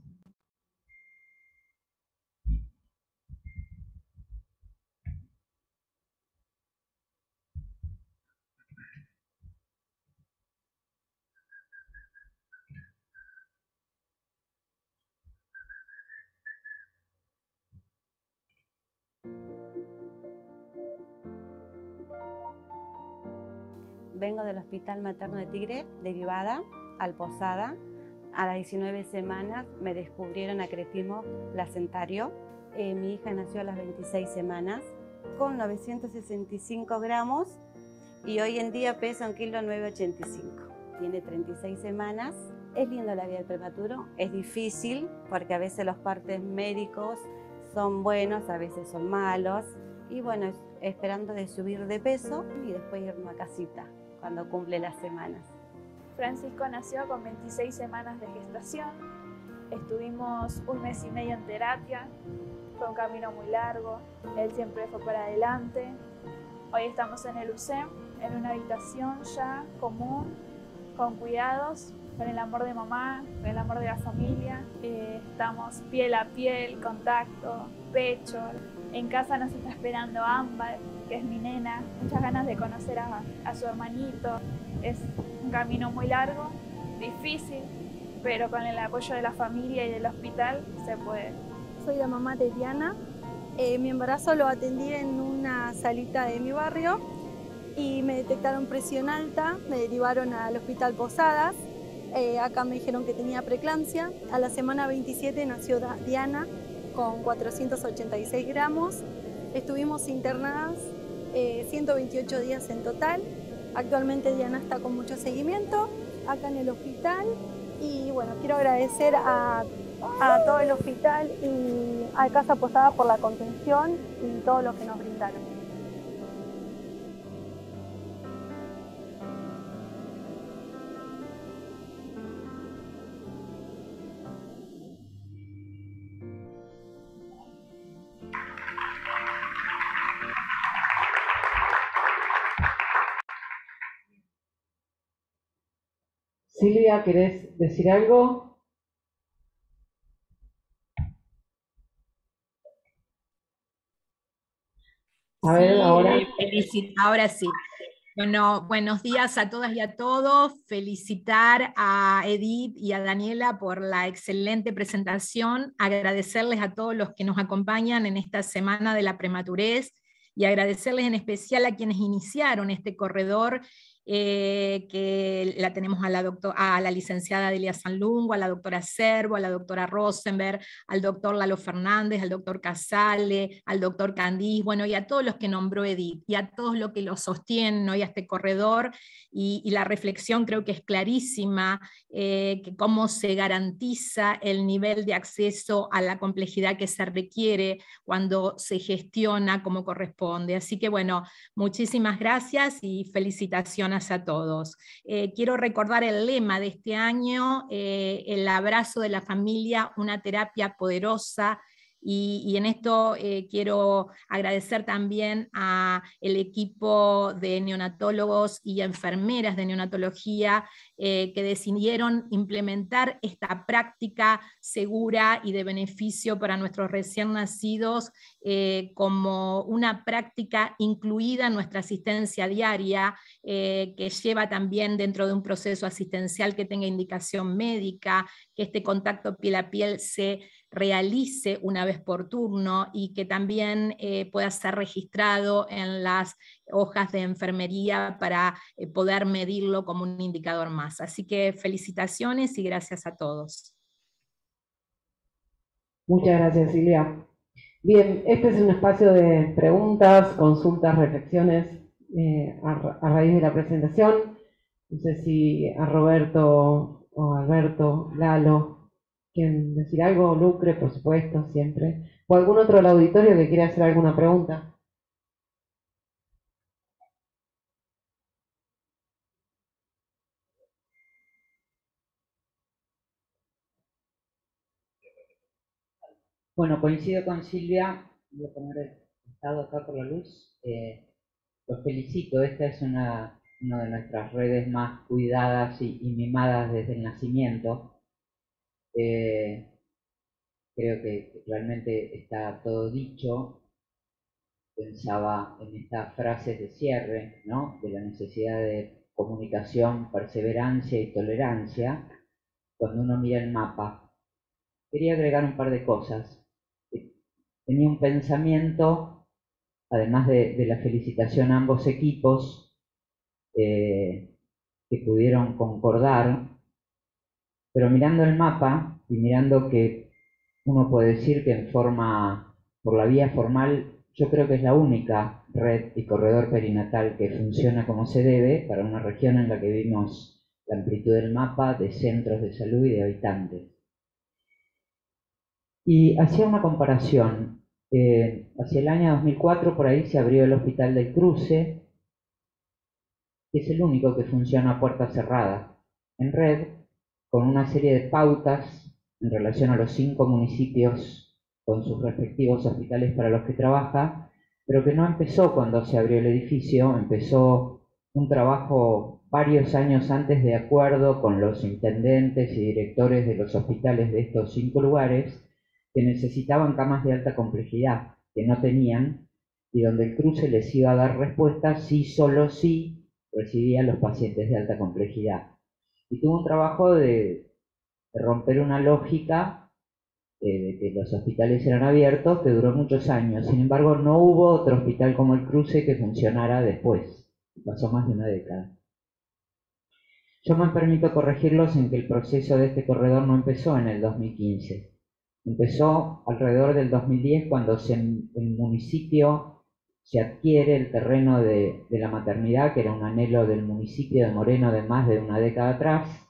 Vengo del Hospital Materno de Tigre, derivada. al Posada. A las 19 semanas me descubrieron acretismo placentario. Eh, mi hija nació a las 26 semanas con 965 gramos y hoy en día pesa un kilo 985. Tiene 36 semanas. Es lindo la vida del prematuro, es difícil porque a veces los partes médicos son buenos, a veces son malos. Y bueno, esperando de subir de peso y después irnos a casita cuando cumple las semanas. Francisco nació con 26 semanas de gestación. Estuvimos un mes y medio en terapia. Fue un camino muy largo. Él siempre fue para adelante. Hoy estamos en el UCEM, en una habitación ya común, con cuidados, con el amor de mamá, con el amor de la familia. Eh, estamos piel a piel, contacto, pecho. En casa nos está esperando Ámbar, que es mi nena. Muchas ganas de conocer a, su hermanito. Es un camino muy largo, difícil, pero con el apoyo de la familia y del hospital se puede. Soy la mamá de Diana. Eh, mi embarazo lo atendí en una salita de mi barrio y me detectaron presión alta, me derivaron al hospital Posadas eh, acá me dijeron que tenía preeclampsia. A la semana 27 nació Diana con 486 gramos. Estuvimos internadas 128 eh, días en total. Actualmente Diana está con mucho seguimiento acá en el hospital. Y bueno, quiero agradecer a, a todo el hospital y a Casa Posada por la contención y todo lo que nos brindaron. Silvia, ¿querés decir algo? A ver, ahora. Ahora sí. Bueno, buenos días a todas y a todos. Felicitar a Edith y a Daniela por la excelente presentación. Agradecerles a todos los que nos acompañan en esta semana de la prematurez y agradecerles en especial a quienes iniciaron este corredor eh, que la tenemos a la, doctor, a la licenciada Delia Sanlungo, a la doctora Servo, a la doctora Rosenberg, al doctor Lalo Fernández, al doctor Casale, al doctor Candís, bueno, y a todos los que nombró Edith, y a todos los que lo sostienen hoy a este corredor, y, la reflexión creo que es clarísima, eh, que cómo se garantiza el nivel de acceso a la complejidad que se requiere cuando se gestiona como corresponde. Así que bueno, muchísimas gracias y felicitaciones a todos. Eh, quiero recordar el lema de este año, eh, el abrazo de la familia, una terapia poderosa y, en esto eh, quiero agradecer también al equipo de neonatólogos y enfermeras de neonatología eh, que decidieron implementar esta práctica segura y de beneficio para nuestros recién nacidos eh, como una práctica incluida en nuestra asistencia diaria, que lleva también dentro de un proceso asistencial que tenga indicación médica, que este contacto piel a piel se realice una vez por turno y que también eh, pueda ser registrado en las hojas de enfermería para eh, poder medirlo como un indicador más. Así que felicitaciones y gracias a todos. Muchas gracias, Silvia. Bien, este es un espacio de preguntas, consultas, reflexiones eh, a, a raíz de la presentación. No sé si a Roberto o Alberto, Lalo, ¿Quieren decir algo? Lucre, por supuesto, siempre. ¿O algún otro del auditorio que quiera hacer alguna pregunta? Bueno, coincido con Silvia, voy a poner el estado acá por la luz. Eh, los felicito, esta es una, de nuestras redes más cuidadas y mimadas desde el nacimiento eh, creo que realmente está todo dicho. Pensaba en estas frases de cierre, ¿no? De la necesidad de comunicación, perseverancia y tolerancia cuando uno mira el mapa. Quería agregar un par de cosas. Tenía un pensamiento, además de, la felicitación a ambos equipos, eh, que pudieron concordar Pero mirando el mapa y mirando que uno puede decir que en forma, por la vía formal, yo creo que es la única red y corredor perinatal que funciona como se debe para una región en la que vimos la amplitud del mapa de centros de salud y de habitantes. Y hacía una comparación. Eh, hacia el año 2004 por ahí se abrió el Hospital del Cruce, que es el único que funciona a puerta cerrada, en red, con una serie de pautas en relación a los cinco municipios con sus respectivos hospitales para los que trabaja, pero que no empezó cuando se abrió el edificio, empezó un trabajo varios años antes de acuerdo con los intendentes y directores de los hospitales de estos cinco lugares que necesitaban camas de alta complejidad, que no tenían, y donde el cruce les iba a dar respuesta si solo si recibían los pacientes de alta complejidad. Y tuvo un trabajo de, romper una lógica eh, de que los hospitales eran abiertos que duró muchos años. Sin embargo, no hubo otro hospital como el Cruce que funcionara después. Pasó más de una década. Yo me permito corregirlos en que el proceso de este corredor no empezó en el 2015. Empezó alrededor del 2010 cuando se, el municipio se adquiere el terreno de, la maternidad, que era un anhelo del municipio de Moreno de más de una década atrás,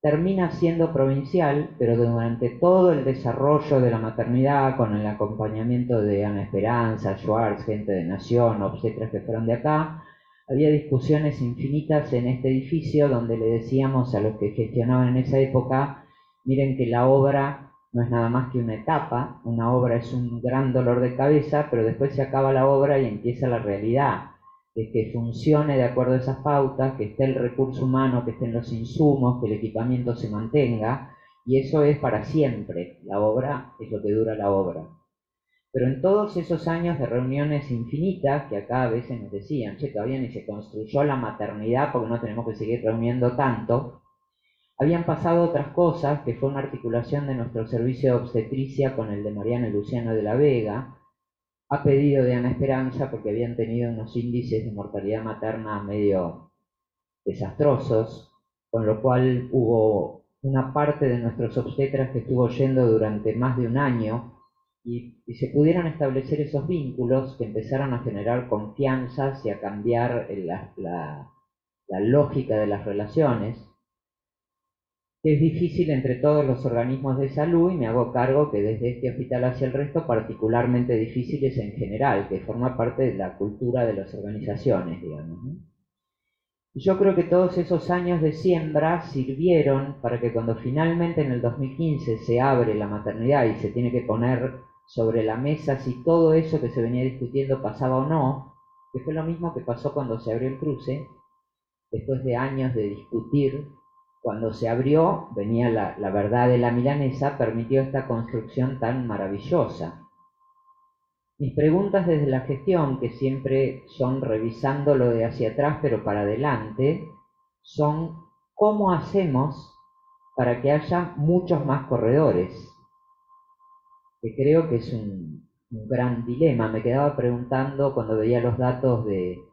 termina siendo provincial, pero durante todo el desarrollo de la maternidad, con el acompañamiento de Ana Esperanza, Schwartz, gente de Nación, obstetras que fueron de acá, había discusiones infinitas en este edificio donde le decíamos a los que gestionaban en esa época, miren que la obra no es nada más que una etapa, una obra es un gran dolor de cabeza, pero después se acaba la obra y empieza la realidad que funcione de acuerdo a esas pautas, que esté el recurso humano, que estén los insumos, que el equipamiento se mantenga, y eso es para siempre. La obra es lo que dura la obra. Pero en todos esos años de reuniones infinitas, que acá a veces nos decían, che, todavía ni se construyó la maternidad porque no tenemos que seguir reuniendo tanto, habían pasado otras cosas, que fue una articulación de nuestro servicio de obstetricia con el de Mariana Luciano de la Vega, a pedido de Ana Esperanza porque habían tenido unos índices de mortalidad materna medio desastrosos, con lo cual hubo una parte de nuestros obstetras que estuvo yendo durante más de un año y, se pudieron establecer esos vínculos que empezaron a generar confianzas y a cambiar la lógica de las relaciones es difícil entre todos los organismos de salud y me hago cargo que desde este hospital hacia el resto particularmente difíciles en general, que forma parte de la cultura de las organizaciones, digamos. Yo creo que todos esos años de siembra sirvieron para que cuando finalmente en el 2015 se abre la maternidad y se tiene que poner sobre la mesa si todo eso que se venía discutiendo pasaba o no, que fue lo mismo que pasó cuando se abrió el cruce, después de años de discutir cuando se abrió, venía la, verdad de la milanesa, permitió esta construcción tan maravillosa. Mis preguntas desde la gestión, que siempre son revisando lo de hacia atrás pero para adelante, son cómo hacemos para que haya muchos más corredores, que creo que es un gran dilema. Me quedaba preguntando cuando veía los datos de,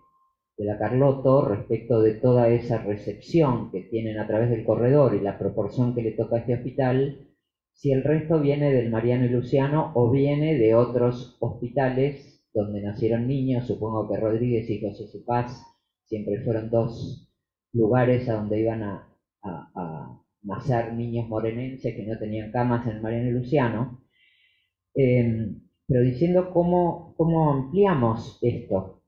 de la Carlotto respecto de toda esa recepción que tienen a través del corredor y la proporción que le toca a este hospital, si el resto viene del Mariano y Luciano o viene de otros hospitales donde nacieron niños, supongo que Rodríguez y José Paz siempre fueron dos lugares a donde iban a, nacer niños morenenses que no tenían camas en Mariano y Luciano, eh, pero diciendo cómo, cómo ampliamos esto,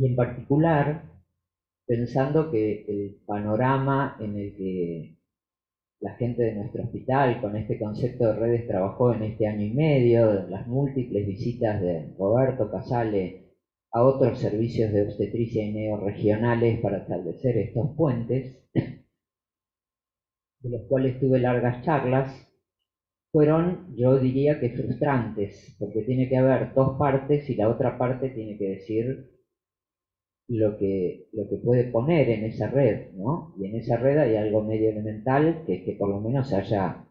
y en particular pensando que el panorama en el que la gente de nuestro hospital con este concepto de redes trabajó en este año y medio, las múltiples visitas de Roberto Casale a otros servicios de obstetricia y neoregionales para establecer estos puentes, de los cuales tuve largas charlas, fueron, yo diría que frustrantes, porque tiene que haber dos partes y la otra parte tiene que decir lo que, lo que puede poner en esa red, ¿no? Y en esa red hay algo medio elemental, que es que por lo menos haya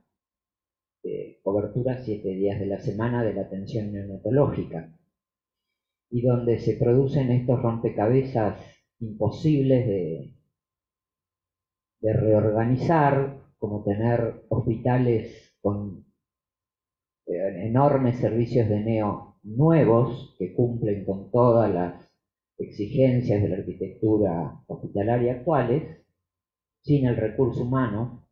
eh, cobertura siete días de la semana de la atención neonatológica, y donde se producen estos rompecabezas imposibles de, de reorganizar, como tener hospitales con eh, enormes servicios de neo nuevos que cumplen con todas las exigencias de la arquitectura hospitalaria actuales, sin el recurso humano,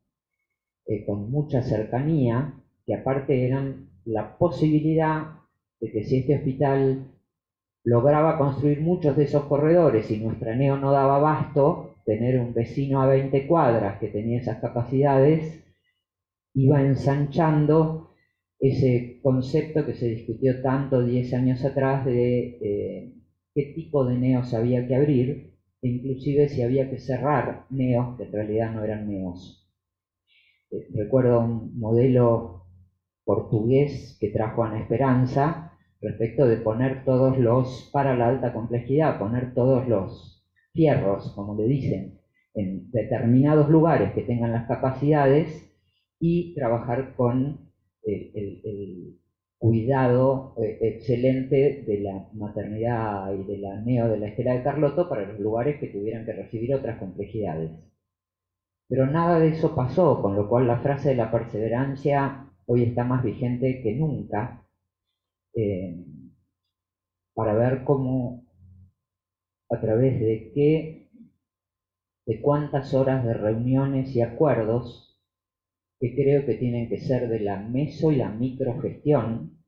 eh, con mucha cercanía, que aparte eran la posibilidad de que si este hospital lograba construir muchos de esos corredores y nuestra neo no daba abasto, tener un vecino a 20 cuadras que tenía esas capacidades, iba ensanchando ese concepto que se discutió tanto 10 años atrás de eh, qué tipo de neos había que abrir, e inclusive si había que cerrar neos, que en realidad no eran neos. Eh, recuerdo un modelo portugués que trajo Ana Esperanza respecto de poner todos los, para la alta complejidad, poner todos los fierros, como le dicen, en determinados lugares que tengan las capacidades y trabajar con el cuidado eh, excelente de la maternidad y de la neo de la Estela de Carlotto para los lugares que tuvieran que recibir otras complejidades. Pero nada de eso pasó, con lo cual la frase de la perseverancia hoy está más vigente que nunca eh, para ver cómo, a través de qué, de cuántas horas de reuniones y acuerdos que creo que tienen que ser de la meso y la microgestión,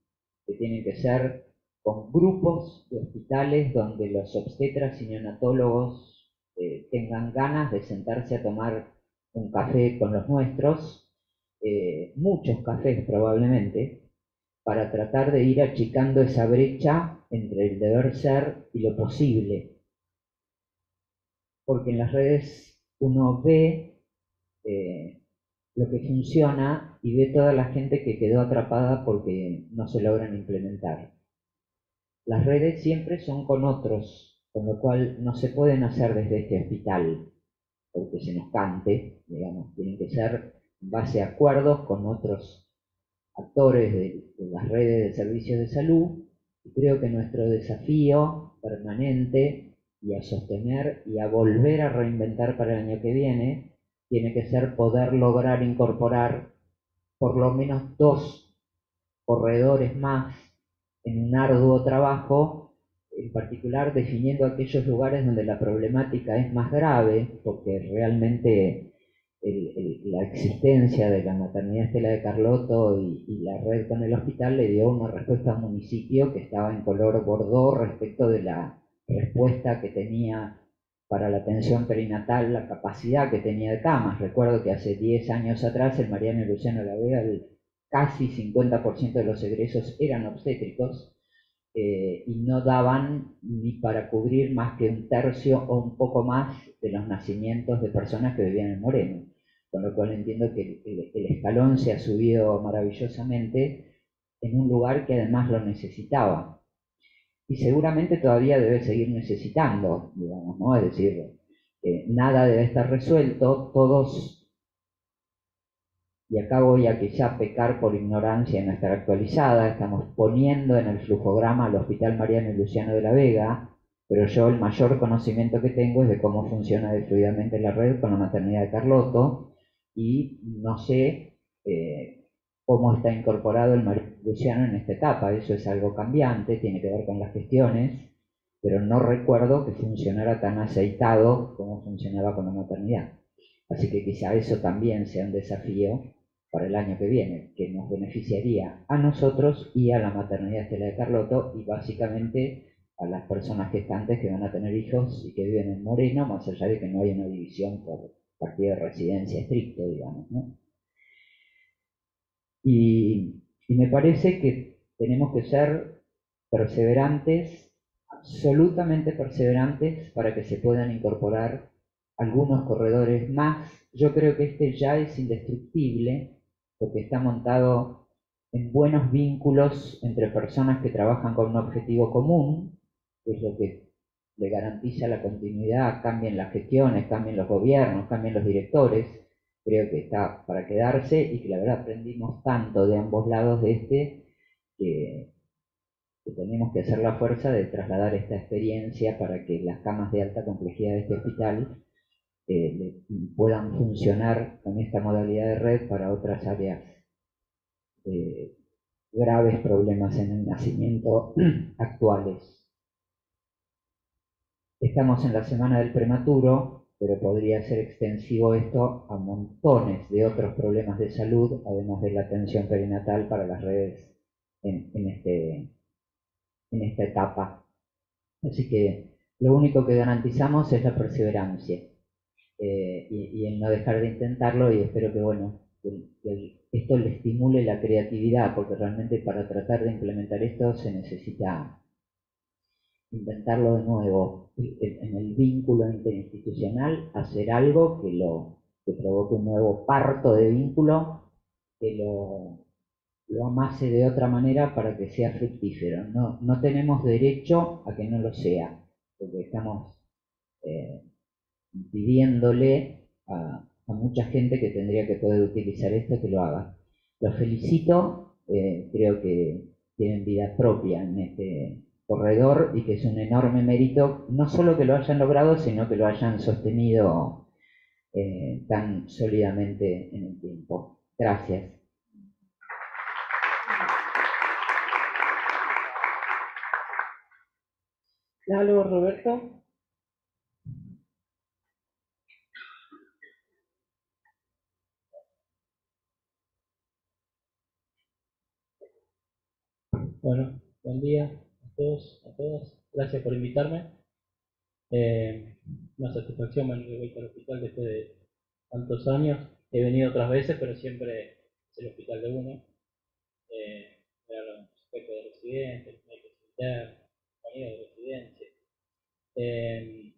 que tienen que ser con grupos de hospitales donde los obstetras y neonatólogos eh, tengan ganas de sentarse a tomar un café con los nuestros, eh, muchos cafés probablemente, para tratar de ir achicando esa brecha entre el deber ser y lo posible. Porque en las redes uno ve eh, lo que funciona y ve toda la gente que quedó atrapada porque no se logran implementar. Las redes siempre son con otros, con lo cual no se pueden hacer desde este hospital, porque se nos cante, digamos, tienen que ser en base a acuerdos con otros actores de, de las redes de servicios de salud. Y creo que nuestro desafío permanente y a sostener y a volver a reinventar para el año que viene tiene que ser poder lograr incorporar por lo menos dos corredores más en un arduo trabajo, en particular definiendo aquellos lugares donde la problemática es más grave, porque realmente la existencia de la maternidad Estela de Carlotto y, la red con el hospital le dio una respuesta al municipio que estaba en color bordó respecto de la respuesta que tenía para la atención perinatal la capacidad que tenía de camas. Recuerdo que hace 10 años atrás el Mariano y Luciano La Vega, el casi 50% de los egresos eran obstétricos eh, y no daban ni para cubrir más que un tercio o un poco más de los nacimientos de personas que vivían en Moreno. Con lo cual entiendo que el escalón se ha subido maravillosamente en un lugar que además lo necesitaba y seguramente todavía debe seguir necesitando, digamos, ¿no? Es decir, nada debe estar resuelto, todos, y acá voy a quizá pecar por ignorancia en no estar actualizada, estamos poniendo en el flujograma al Hospital Mariano y Luciano de la Vega, pero yo el mayor conocimiento que tengo es de cómo funciona fluidamente la red con la maternidad de Carlotto, y no sé eh, cómo está incorporado el Luciano en esta etapa. Eso es algo cambiante, tiene que ver con las gestiones, pero no recuerdo que funcionara tan aceitado como funcionaba con la maternidad. Así que quizá eso también sea un desafío para el año que viene, que nos beneficiaría a nosotros y a la maternidad Estela de Carlotto y básicamente a las personas gestantes que van a tener hijos y que viven en Moreno, más allá de que no haya una división por partido de residencia estricto, digamos. ¿no? Y, me parece que tenemos que ser perseverantes, absolutamente perseverantes, para que se puedan incorporar algunos corredores más. Yo creo que este ya es indestructible porque está montado en buenos vínculos entre personas que trabajan con un objetivo común, que es lo que le garantiza la continuidad, cambien las gestiones, cambien los gobiernos, cambien los directores, creo que está para quedarse y que la verdad aprendimos tanto de ambos lados de este que, tenemos que hacer la fuerza de trasladar esta experiencia para que las camas de alta complejidad de este hospital eh, puedan funcionar con esta modalidad de red para otras áreas de graves problemas en el nacimiento [CLEARS THROAT] actuales. Estamos en la semana del prematuro, pero podría ser extensivo esto a montones de otros problemas de salud, además de la atención perinatal para las redes en, este, en esta etapa. Así que lo único que garantizamos es la perseverancia eh, y, el no dejar de intentarlo y espero que, bueno, esto le estimule la creatividad, porque realmente para tratar de implementar esto se necesita inventarlo de nuevo en el vínculo interinstitucional, hacer algo que lo que provoque un nuevo parto de vínculo, que lo, lo amase de otra manera para que sea fructífero. No, no tenemos derecho a que no lo sea, porque estamos eh, pidiéndole a, mucha gente que tendría que poder utilizar esto que lo haga. Los felicito, eh, creo que tienen vida propia en este corredor y que es un enorme mérito, no solo que lo hayan logrado, sino que lo hayan sostenido eh, tan sólidamente en el tiempo. Gracias. Lalo, Roberto. Bueno, buen día todos, a todas. Gracias por invitarme. Eh, una satisfacción venir de vuelta al hospital después de tantos años. He venido otras veces, pero siempre es el hospital de uno. Eh, los aspectos de residentes, compañeros de residencia. Eh,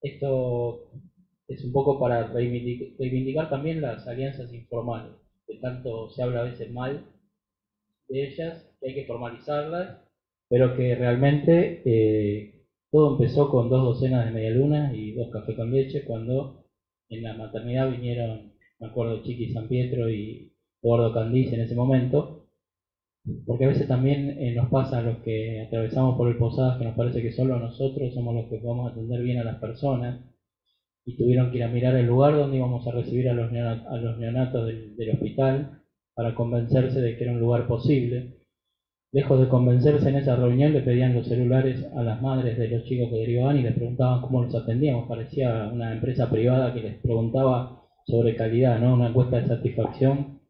esto es un poco para reivindicar, reivindicar también las alianzas informales, que tanto se habla a veces mal de ellas, que hay que formalizarlas pero que realmente eh, todo empezó con dos docenas de media luna y dos cafés con leche cuando en la maternidad vinieron, me acuerdo, Chiqui San Pietro y Eduardo Candiz en ese momento, porque a veces también eh, nos pasa a los que atravesamos por el Posadas que nos parece que solo nosotros somos los que podemos atender bien a las personas y tuvieron que ir a mirar el lugar donde íbamos a recibir a los, neonatos del hospital para convencerse de que era un lugar posible Lejos de convencerse en esa reunión, le pedían los celulares a las madres de los chicos que derivaban y les preguntaban cómo los atendíamos. Parecía una empresa privada que les preguntaba sobre calidad, ¿no? Una encuesta de satisfacción.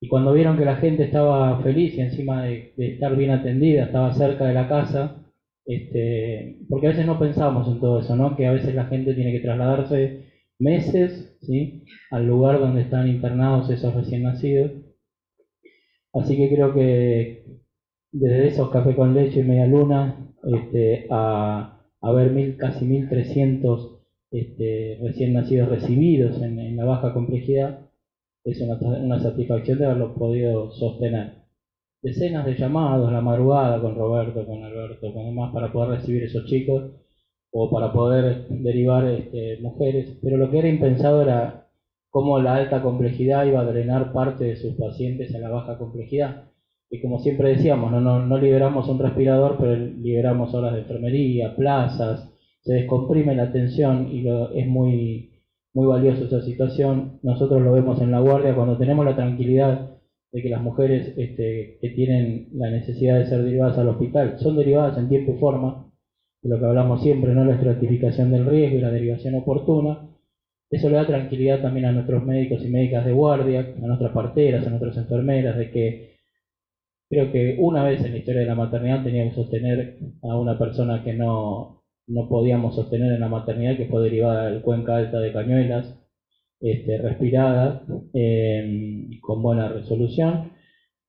Y cuando vieron que la gente estaba feliz y encima de, estar bien atendida, estaba cerca de la casa, este, porque a veces no pensamos en todo eso, ¿no? Que a veces la gente tiene que trasladarse meses, ¿sí? Al lugar donde están internados esos recién nacidos. Así que creo que desde esos café con leche y media luna este, a, a, ver mil, casi 1.300 este, recién nacidos recibidos en, la baja complejidad, es una, una, satisfacción de haberlo podido sostener. Decenas de llamados, la madrugada con Roberto, con Alberto, con demás, para poder recibir esos chicos o para poder derivar este, mujeres, pero lo que era impensado era cómo la alta complejidad iba a drenar parte de sus pacientes a la baja complejidad y como siempre decíamos, no, no, liberamos un respirador, pero liberamos horas de enfermería, plazas, se descomprime la atención y es muy, muy valioso esa situación. Nosotros lo vemos en la guardia cuando tenemos la tranquilidad de que las mujeres este, que tienen la necesidad de ser derivadas al hospital son derivadas en tiempo y forma, de lo que hablamos siempre, no la estratificación del riesgo y la derivación oportuna. Eso le da tranquilidad también a nuestros médicos y médicas de guardia, a nuestras parteras, a nuestras enfermeras, de que Creo que una vez en la historia de la maternidad teníamos que sostener a una persona que no, no podíamos sostener en la maternidad, que fue derivada del cuenca alta de cañuelas, este, respirada, em, con buena resolución,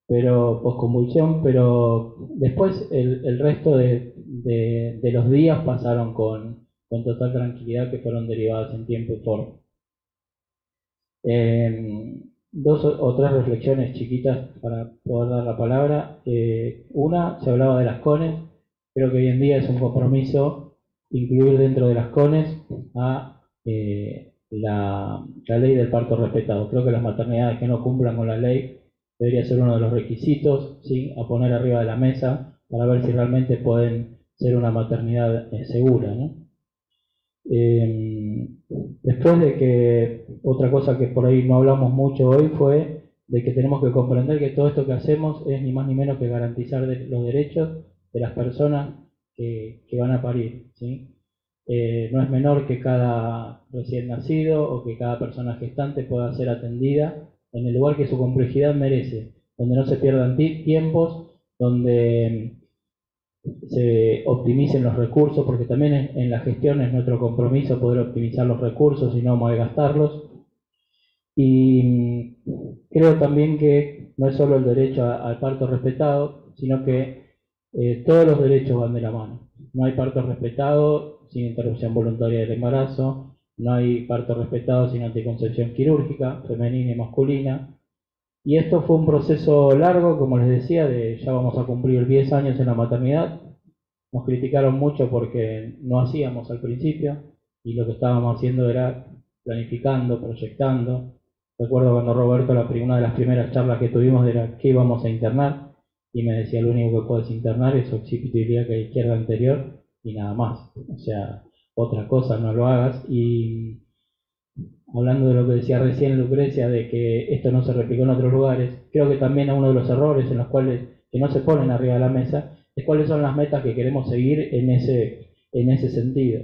pero convulsión pero después el, resto de, los días pasaron con, total tranquilidad que fueron derivadas en tiempo y forma. Em, dos o tres reflexiones chiquitas para poder dar la palabra. Eh, una, se hablaba de las CONES. Creo que hoy en día es un compromiso incluir dentro de las CONES a eh, la, ley del parto respetado. Creo que las maternidades que no cumplan con la ley debería ser uno de los requisitos ¿sí? a poner arriba de la mesa para ver si realmente pueden ser una maternidad eh, segura. Después de que, otra cosa que por ahí no hablamos mucho hoy fue de que tenemos que comprender que todo esto que hacemos es ni más ni menos que garantizar los derechos de las personas que, van a parir. Eh, no es menor que cada recién nacido o que cada persona gestante pueda ser atendida en el lugar que su complejidad merece, donde no se pierdan tiempos, donde se optimicen los recursos, porque también en la gestión es nuestro compromiso poder optimizar los recursos y no malgastarlos. Y creo también que no es solo el derecho al parto respetado, sino que eh, todos los derechos van de la mano. No hay parto respetado sin interrupción voluntaria del embarazo, no hay parto respetado sin anticoncepción quirúrgica, femenina y masculina. Y esto fue un proceso largo, como les decía, de ya vamos a cumplir 10 años en la maternidad. Nos criticaron mucho porque no hacíamos al principio y lo que estábamos haciendo era planificando, proyectando, Recuerdo cuando Roberto, la, una de las primeras charlas que tuvimos era qué íbamos a internar y me decía lo único que puedes internar es occipito ilíaca izquierda anterior y nada más. O sea, otra cosa no lo hagas. Y hablando de lo que decía recién Lucrecia, de que esto no se replicó en otros lugares, creo que también uno de los errores en los cuales que no se ponen arriba de la mesa es cuáles son las metas que queremos seguir en ese, en ese sentido.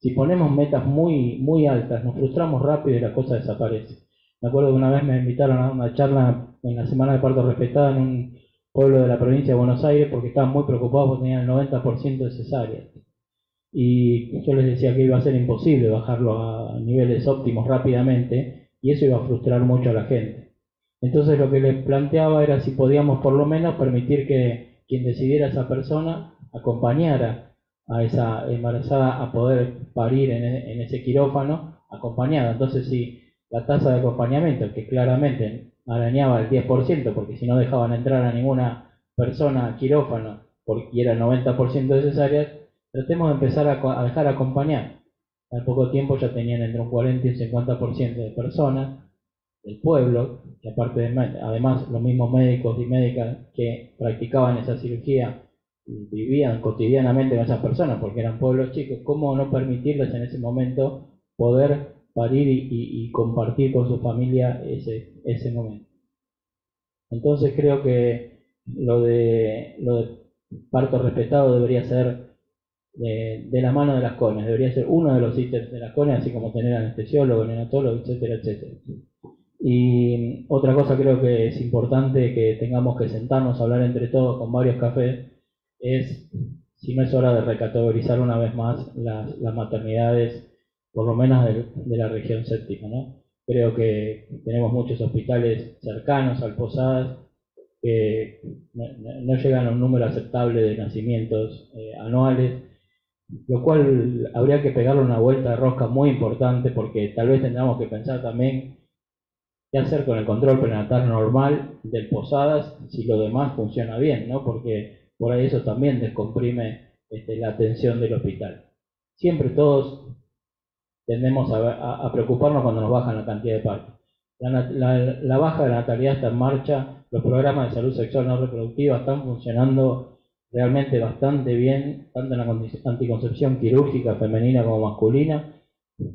Si ponemos metas muy, muy altas, nos frustramos rápido y la cosa desaparece. Me acuerdo que una vez me invitaron a una charla en la semana de parto respetada en un pueblo de la provincia de Buenos Aires porque estaban muy preocupados porque tenían el 90% de cesáreas. Y yo les decía que iba a ser imposible bajarlo a niveles óptimos rápidamente y eso iba a frustrar mucho a la gente. Entonces lo que les planteaba era si podíamos por lo menos permitir que quien decidiera esa persona acompañara a esa embarazada a poder parir en, en ese quirófano acompañada. Entonces si la tasa de acompañamiento, que claramente arañaba el 10%, porque si no dejaban entrar a ninguna persona a quirófano porque era 90% de tratemos de empezar a, dejar acompañar. Al poco tiempo ya tenían entre un 40 y un 50% de personas del pueblo, aparte de, además los mismos médicos y médicas que practicaban esa cirugía vivían cotidianamente con esas personas porque eran pueblos chicos, ¿cómo no permitirles en ese momento poder parir y, compartir con su familia ese, ese momento. Entonces creo que lo de, lo de parto respetado debería ser de, la mano de las CONES, debería ser uno de los ítems de las CONES, así como tener anestesiólogo, neonatólogo, etcétera, etcétera. Y otra cosa creo que es importante que tengamos que sentarnos a hablar entre todos con varios cafés es si no es hora de recategorizar una vez más las, maternidades por lo menos de, la región séptica. ¿no? Creo que tenemos muchos hospitales cercanos al Posadas que no, llegan a un número aceptable de nacimientos eh, anuales, lo cual habría que pegarle una vuelta de rosca muy importante porque tal vez tendríamos que pensar también qué hacer con el control prenatal normal del Posadas si lo demás funciona bien, ¿no? porque por ahí eso también descomprime este, la atención del hospital. Siempre todos tendemos a, preocuparnos cuando nos bajan la cantidad de partos. La, baja de la natalidad está en marcha, los programas de salud sexual no reproductiva están funcionando realmente bastante bien, tanto en la anticoncepción quirúrgica femenina como masculina.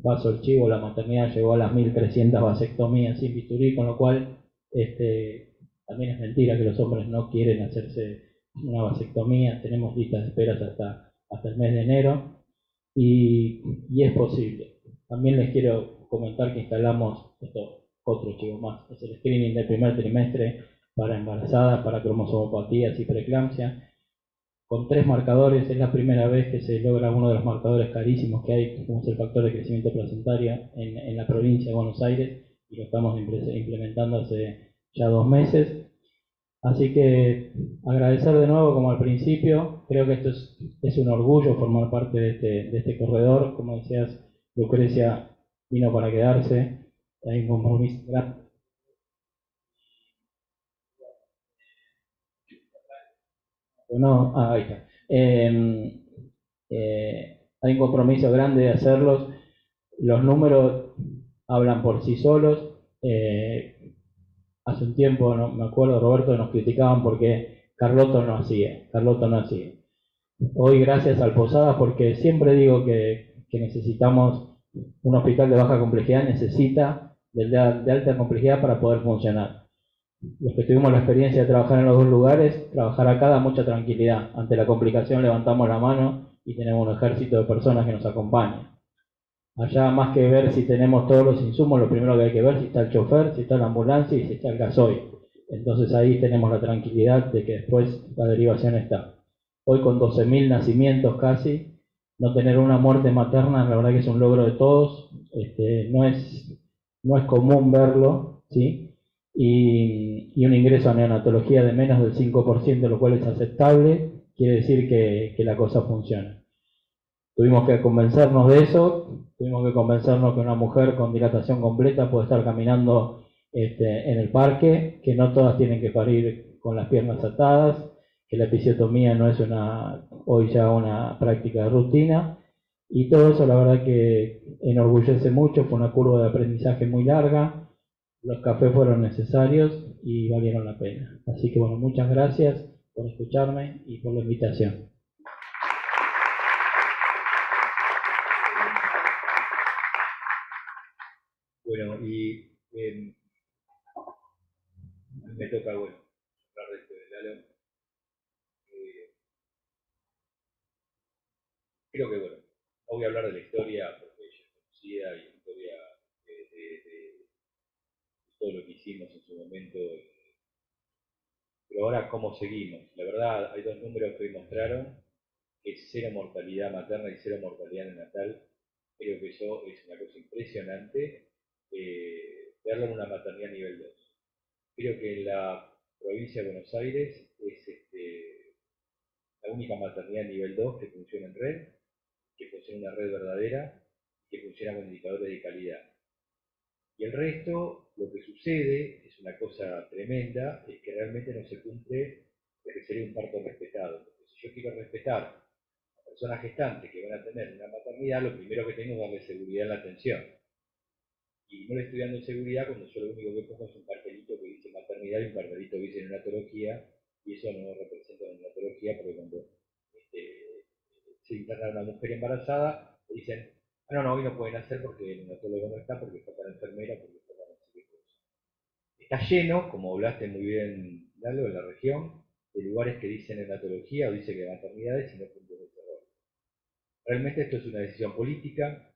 Paso el chivo, la maternidad llegó a las 1.300 vasectomías sin bisturí, con lo cual este, también es mentira que los hombres no quieren hacerse una vasectomía. Tenemos listas de esperas hasta, hasta el mes de enero y es posible. También les quiero comentar que instalamos esto, otro chivo más, es el screening del primer trimestre para embarazadas, para cromosomopatías y preeclampsia. Con tres marcadores, es la primera vez que se logra uno de los marcadores carísimos que hay, como es el factor de crecimiento placentario en, la provincia de Buenos Aires, y lo estamos implementando hace ya dos meses. Así que agradecer de nuevo, como al principio, creo que esto es, un orgullo formar parte de este, de este corredor, como decías, Lucrecia vino para quedarse, hay un compromiso. No, ah, ahí está. Em, eh, hay un compromiso grande de hacerlos. Los números hablan por sí solos. Eh, hace un tiempo, no, me acuerdo, Roberto, nos criticaban porque Carloto no hacía. Carloto no hacía. Hoy gracias al Posada, porque siempre digo que que necesitamos, un hospital de baja complejidad necesita del de alta complejidad para poder funcionar. Los que tuvimos la experiencia de trabajar en los dos lugares, trabajar acá da mucha tranquilidad. Ante la complicación levantamos la mano y tenemos un ejército de personas que nos acompañan. Allá más que ver si tenemos todos los insumos, lo primero que hay que ver si está el chofer, si está la ambulancia y si está el gasoil. Entonces ahí tenemos la tranquilidad de que después la derivación está. Hoy con 12.000 nacimientos casi, no tener una muerte materna, la verdad que es un logro de todos. Este, no, es, no es común verlo, ¿sí? Y, y, un ingreso a neonatología de menos del 5%, lo cual es aceptable, quiere decir que, que la cosa funciona. Tuvimos que convencernos de eso, tuvimos que convencernos que una mujer con dilatación completa puede estar caminando este, en el parque, que no todas tienen que parir con las piernas atadas, que la episiotomía no es una, hoy ya una práctica de rutina, y todo eso la verdad que enorgullece mucho, fue una curva de aprendizaje muy larga, los cafés fueron necesarios y valieron la pena. Así que bueno, muchas gracias por escucharme y por la invitación. Bueno, y eh, me toca, bueno, hablar de esto de Lalo. Eh, creo que, bueno, no voy a hablar de la historia porque ella es conocida y la historia de, de, de, todo lo que hicimos en su momento. Eh, pero ahora, ¿cómo seguimos? La verdad, hay dos números que hoy mostraron, que es cero mortalidad materna y cero mortalidad neonatal. Creo que eso es una cosa impresionante, eh, verlo en una maternidad nivel 2 creo que en la provincia de Buenos Aires es este, la única maternidad nivel 2 que funciona en red, que funciona una red verdadera, que funciona con indicadores de calidad. Y el resto, lo que sucede, es una cosa tremenda, es que realmente no se cumple lo que sería un parto respetado. Porque si yo quiero respetar a personas gestantes que van a tener una maternidad, lo primero que tengo es darle seguridad en la atención. Y no le estoy dando seguridad cuando yo lo único que pongo es un cartelito que dice maternidad y un cartelito que dice neonatología, y eso no representa la neonatología porque cuando este, se interna una mujer embarazada, le dicen, ah, no, no, hoy no pueden hacer porque el neonatólogo no está, porque está para la enfermera, porque está para no sé Está lleno, como hablaste muy bien, Lalo, en la región, de lugares que dicen neonatología o dicen que maternidades y no cumplen ese rol. Realmente esto es una decisión política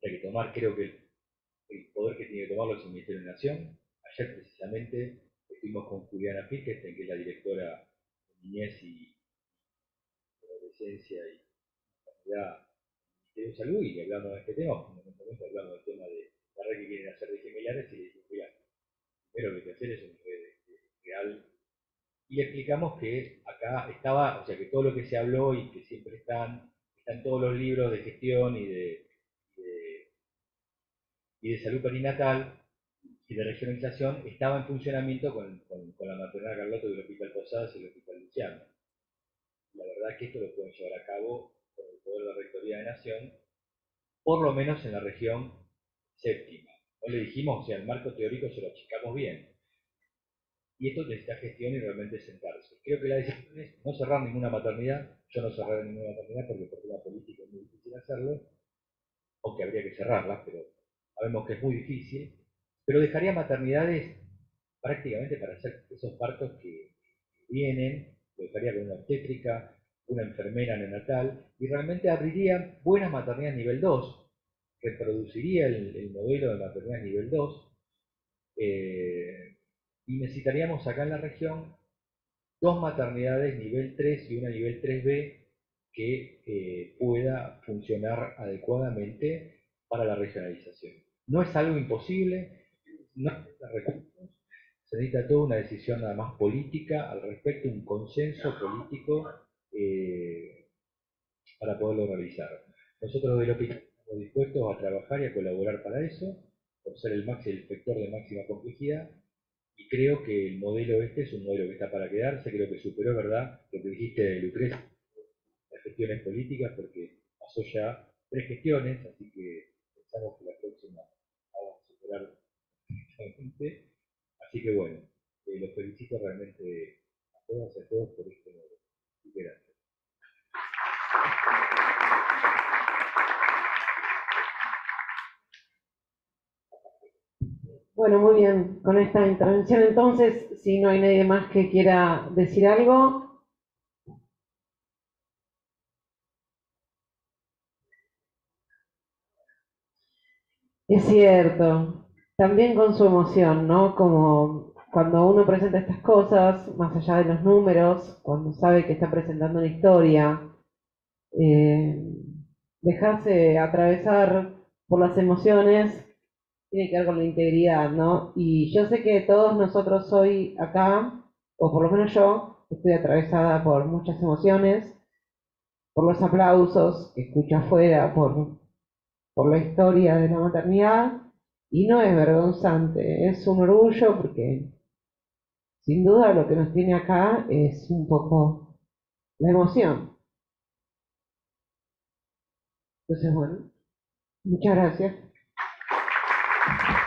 que hay que tomar, creo que el poder que tiene que tomarlo es el Ministerio de Nación. Ayer precisamente estuvimos con Juliana Fickestein, que es la directora de Niñez y Adolescencia y Sanidad del Ministerio de Salud, y hablando de este tema, fundamentalmente hablando del tema de la red que quieren hacer de similares, y mira, lo que que hacer es red real. Y le explicamos que acá estaba, o sea, que todo lo que se habló y que siempre están, están todos los libros de gestión y de y de salud perinatal y de regionalización estaba en funcionamiento con, con, la maternidad Carlotto del Hospital Posadas y el Hospital Luciano. La verdad es que esto lo pueden llevar a cabo con el poder de la Rectoría de Nación, por lo menos en la región séptima. No le dijimos, o sea, el marco teórico se lo achicamos bien. Y esto necesita gestión y realmente sentarse. Creo que la decisión es no cerrar ninguna maternidad. Yo no cerraré ninguna maternidad porque por tema político es muy difícil hacerlo, aunque habría que cerrarla, pero sabemos que es muy difícil, pero dejaría maternidades prácticamente para hacer esos partos que vienen, lo dejaría con una obstétrica, una enfermera neonatal, y realmente abriría buenas maternidades nivel 2, reproduciría el, modelo de maternidad nivel 2, eh, y necesitaríamos acá en la región dos maternidades nivel 3 y una nivel 3B que eh, pueda funcionar adecuadamente para la regionalización. No es algo imposible, no se necesita toda una decisión nada más política al respecto, un consenso político eh, para poderlo realizar. Nosotros de estamos dispuestos a trabajar y a colaborar para eso, por ser el, máximo, el inspector de máxima complejidad, y creo que el modelo este es un modelo que está para quedarse, creo que superó, ¿verdad?, lo que dijiste Lucrecia, las gestiones políticas, porque pasó ya tres gestiones, así que pensamos que la próxima vamos a superar perfectamente. Así que bueno, eh, los felicito realmente a todas y a todos por este modelo. Gracias. Bueno, muy bien. Con esta intervención entonces, si no hay nadie más que quiera decir algo. Es cierto, también con su emoción, ¿no? Como cuando uno presenta estas cosas, más allá de los números, cuando sabe que está presentando una historia, eh, dejarse atravesar por las emociones tiene que ver con la integridad, ¿no? Y yo sé que todos nosotros hoy acá, o por lo menos yo, estoy atravesada por muchas emociones, por los aplausos que escucho afuera, por, por la historia de la maternidad, y no es vergonzante, es un orgullo porque sin duda lo que nos tiene acá es un poco la emoción. Entonces, bueno, muchas gracias. Gracias.